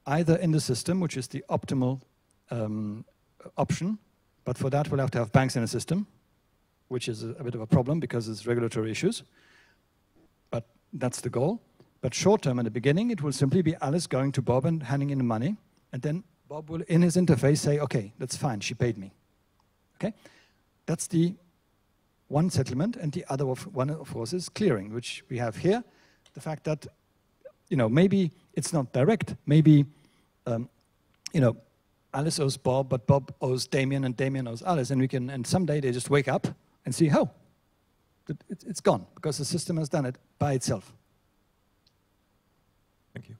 either in the system, which is the optimal um, option, but for that, we'll have to have banks in the system, which is a, bit of a problem because it's regulatory issues. But that's the goal. But short term, in the beginning, it will simply be Alice going to Bob and handing in the money, and then Bob will, in his interface, say, okay, that's fine, she paid me. Okay? That's the one settlement, and the other of, one, of course, is clearing, which we have here. The fact that, you know, maybe it's not direct, maybe, um, you know, Alice owes Bob, but Bob owes Damien, and Damien owes Alice, and we can, and someday they just wake up and see, oh, it, it's gone because the system has done it by itself. Thank you.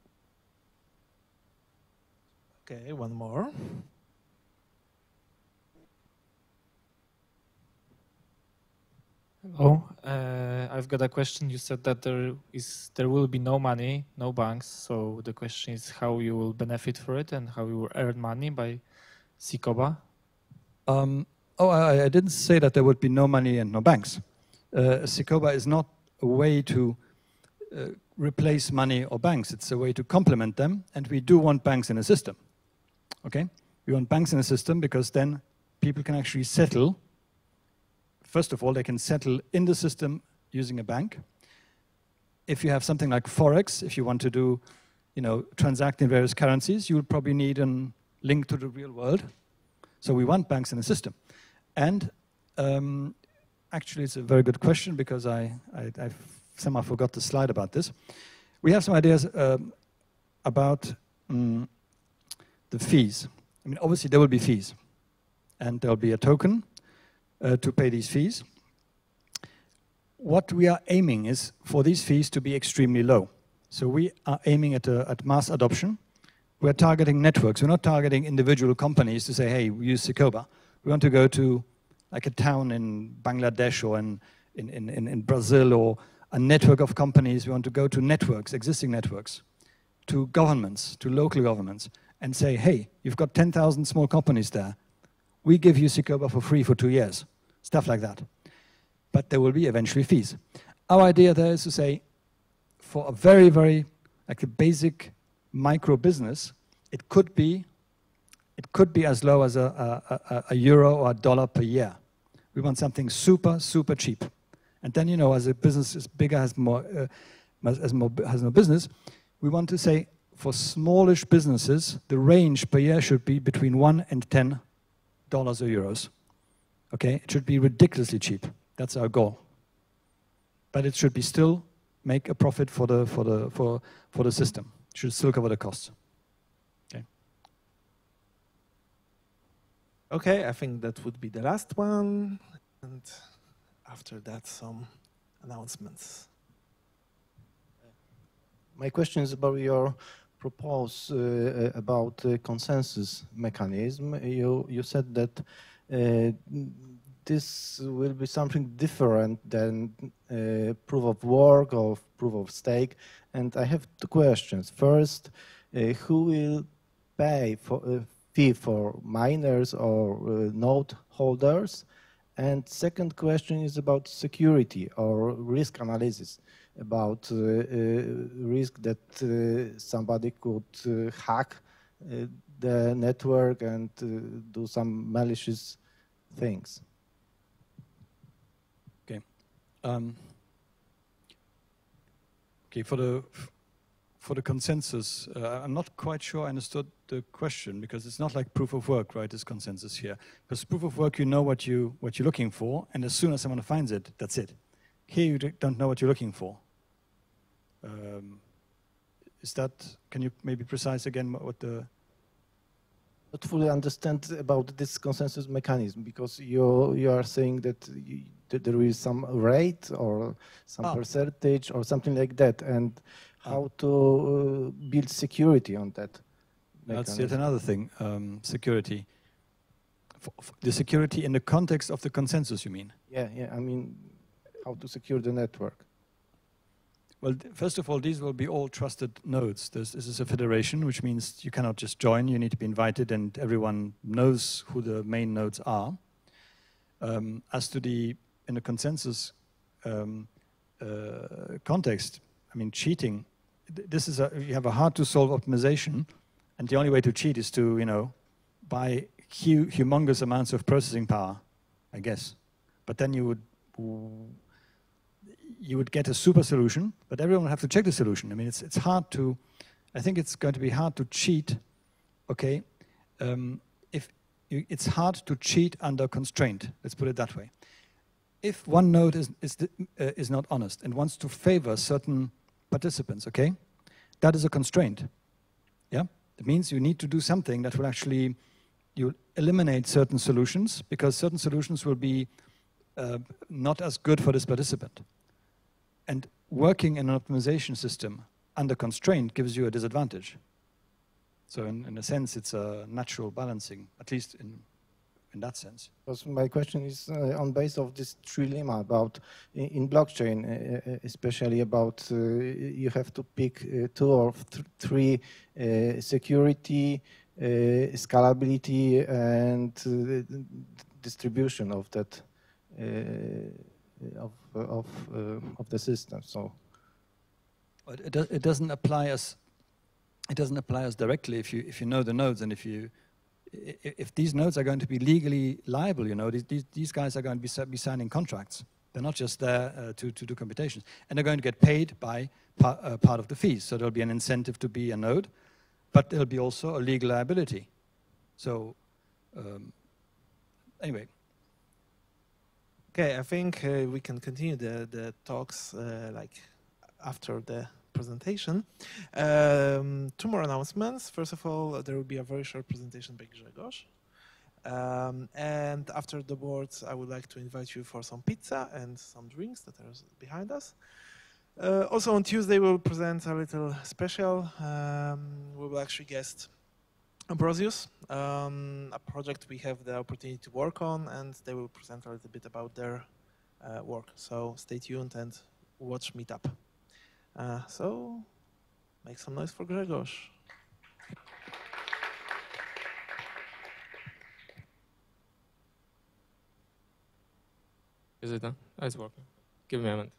Okay, one more. Hello, uh, I've got a question. You said that there is there will be no money, no banks. So the question is how you will benefit for it and how you will earn money by Sikoba. Um, oh, I, I, didn't say that there would be no money and no banks. Uh, Sikoba is not a way to uh, replace money or banks. It's a way to complement them, and we do want banks in a system. Okay, we want banks in a system because then people can actually settle First of all, they can settle in the system using a bank. If you have something like Forex, if you want to do, you know, transact in various currencies, you would probably need a link to the real world. So we want banks in the system. And um, actually, it's a very good question because I, I, I somehow forgot the slide about this. we have some ideas um, about mm, the fees. I mean, obviously there will be fees, and there'll be a token uh, to pay these fees. What we are aiming is for these fees to be extremely low. So we are aiming at, a, at mass adoption. We're targeting networks. We're not targeting individual companies to say, hey, we use Sikoba. We want to go to like a town in Bangladesh or in, in, in, in Brazil or a network of companies. We want to go to networks, existing networks, to governments, to local governments, and say, hey, you've got 10,000 small companies there. We give you Sikoba for free for two years. Stuff like that. But there will be eventually fees. Our idea there is to say, for a very, very, like a basic micro business, it could be, it could be as low as a, a, a euro or a dollar per year. We want something super, super cheap. And then, you know, as a business is bigger, has more, uh, has more, has more business, we want to say for smallish businesses, the range per year should be between one and ten dollars or euros. Okay, it should be ridiculously cheap. That's our goal. But it should be still make a profit for the for the for for the system. It should still cover the costs. Okay. Okay, I think that would be the last one, and after that, some announcements. My question is about your propose uh, about uh, consensus mechanism. You you said that uh, this will be something different than uh, proof of work or proof of stake. And I have two questions. First, uh, who will pay for a fee for miners or uh, node holders? And second question is about security or risk analysis about uh, uh, risk that uh, somebody could hack the network and do some malicious things. Okay. Um, okay, for the for the consensus, uh, I'm not quite sure I understood the question because it's not like proof of work, right? This consensus here, because proof of work, you know what you what you're looking for, and as soon as someone finds it, that's it. Here, you don't know what you're looking for. Um, is that, can you maybe precise again what the... Not fully understand about this consensus mechanism because you you are saying that, you, that there is some rate or some ah. percentage or something like that and ah. how to uh, build security on that. That's yet another thing, um, security. For, for the security in the context of the consensus, you mean? Yeah, yeah. I mean, how to secure the network. Well, first of all, these will be all trusted nodes. This, this, is a federation, which means you cannot just join. You need to be invited, and everyone knows who the main nodes are. Um, as to the in the consensus um, uh, context, I mean, cheating. This is a you have a hard to solve optimization, and the only way to cheat is to you know buy hu humongous amounts of processing power, I guess. But then you would you would get a super solution, but everyone would have to check the solution. I mean, it's, it's hard to, I think it's going to be hard to cheat, okay? Um, if you, it's hard to cheat under constraint, let's put it that way. If one node is, is, uh, is not honest and wants to favor certain participants, okay? That is a constraint, yeah? It means you need to do something that will actually, you eliminate certain solutions because certain solutions will be uh, not as good for this participant. And working in an optimization system under constraint gives you a disadvantage. So in, in a sense, it's a natural balancing, at least in, in that sense. Because my question is uh, on base of this trilemma about in, in blockchain, uh, uh especially about uh, you have to pick uh, two or th three uh, security, scalability, and distribution of that of of uh, of the system. So it, do, it doesn't apply as it doesn't apply as directly if you if you know the nodes and if you if these nodes are going to be legally liable, you know, these, these guys are going to be, be signing contracts. They're not just there uh, to, to do computations. And they're going to get paid by par, uh, part of the fees. So there'll be an incentive to be a node, but there'll be also a legal liability. So um, anyway, Okay, I think uh, we can continue the, the talks uh, like after the presentation. Um, two more announcements. First of all, there will be a very short presentation by Grzegorz. Um, and after the boards, I would like to invite you for some pizza and some drinks that are behind us. Uh, also on Tuesday, we'll present a little special. Um, we will actually guest Ambrosius, um, a project we have the opportunity to work on, and they will present a little bit about their uh, work. So stay tuned and watch Meetup. Uh, so make some noise for Grzegorz. Is it done? Oh, it's working. Give me a moment.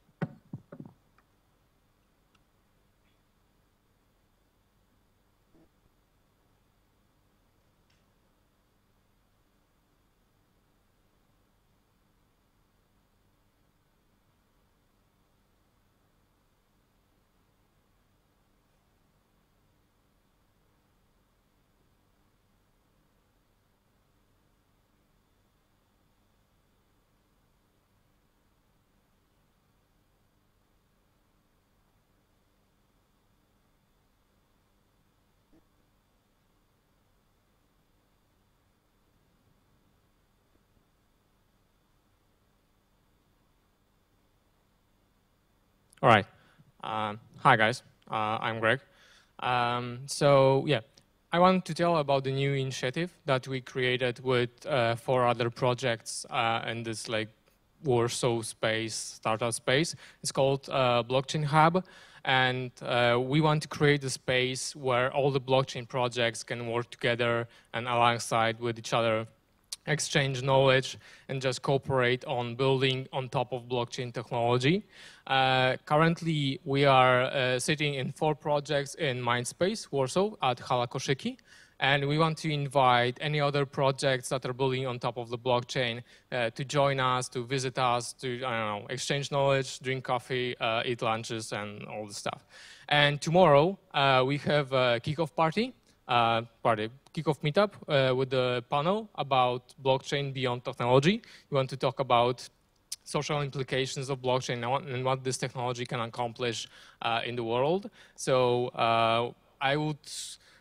All right. Um, hi, guys. Uh, I'm Greg. Um, so, yeah, I want to tell about the new initiative that we created with uh, four other projects uh, in this like Warsaw space, startup space. It's called uh, Blockchain Hub. And uh, we want to create a space where all the blockchain projects can work together and alongside with each other exchange knowledge and just cooperate on building on top of blockchain technology. Uh, currently, we are uh, sitting in four projects in Mindspace, Warsaw, at Hala Koszyki. And we want to invite any other projects that are building on top of the blockchain uh, to join us, to visit us, to, know, exchange knowledge, drink coffee, uh, eat lunches, and all the stuff. And tomorrow, uh, we have a kickoff party uh, party, kickoff meetup uh, with the panel about blockchain beyond technology. We want to talk about social implications of blockchain and what this technology can accomplish uh, in the world. So uh, I would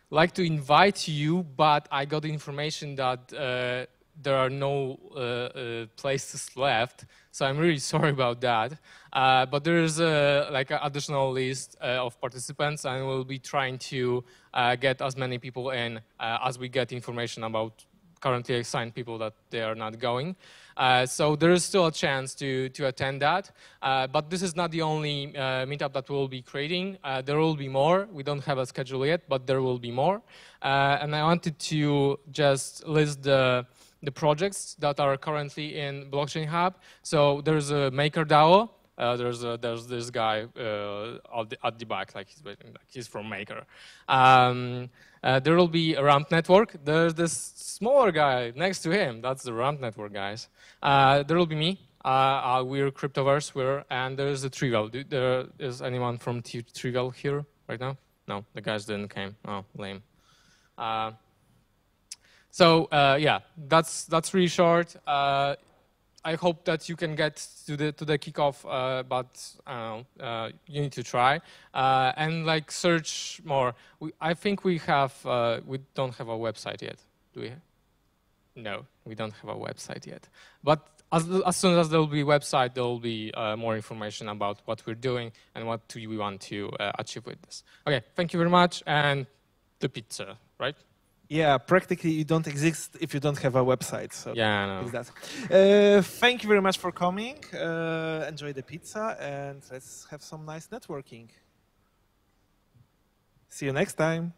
like to invite you, but I got information that uh, there are no uh, uh, places left. So I'm really sorry about that. Uh, but there is a, like an additional list uh, of participants, and we'll be trying to uh, get as many people in uh, as we get information about currently assigned people that they are not going. so there is still a chance to, to attend that. but this is not the only meetup that we'll be creating. there will be more. We don't have a schedule yet, but there will be more. and I wanted to just list the the projects that are currently in Blockchain Hub. So there's a MakerDAO. Uh, there's a, there's this guy uh, at, the, at, the, back, like he's like he's from Maker. Um, uh, there will be a ramp network. There's this smaller guy next to him. That's the ramp network guys. Uh, there will be me. Uh, uh, we're Cryptoverse. We're and there's a Trivial. There is anyone from Trivial here right now? No, the guys didn't came. Oh, lame. So uh, yeah, that's that's really short. Uh, I hope that you can get to the to the kickoff, uh, but uh, you need to try uh, and like search more. We, I think we have uh, we don't have a website yet, do we? No, we don't have a website yet. But as, as soon as there will be a website, there will be more information about what we're doing and what we want to achieve with this. Okay, thank you very much, and the pizza, right? Yeah, practically you don't exist if you don't have a website. So yeah, I know. That. Uh, thank you very much for coming. Uh, enjoy the pizza and let's have some nice networking. See you next time.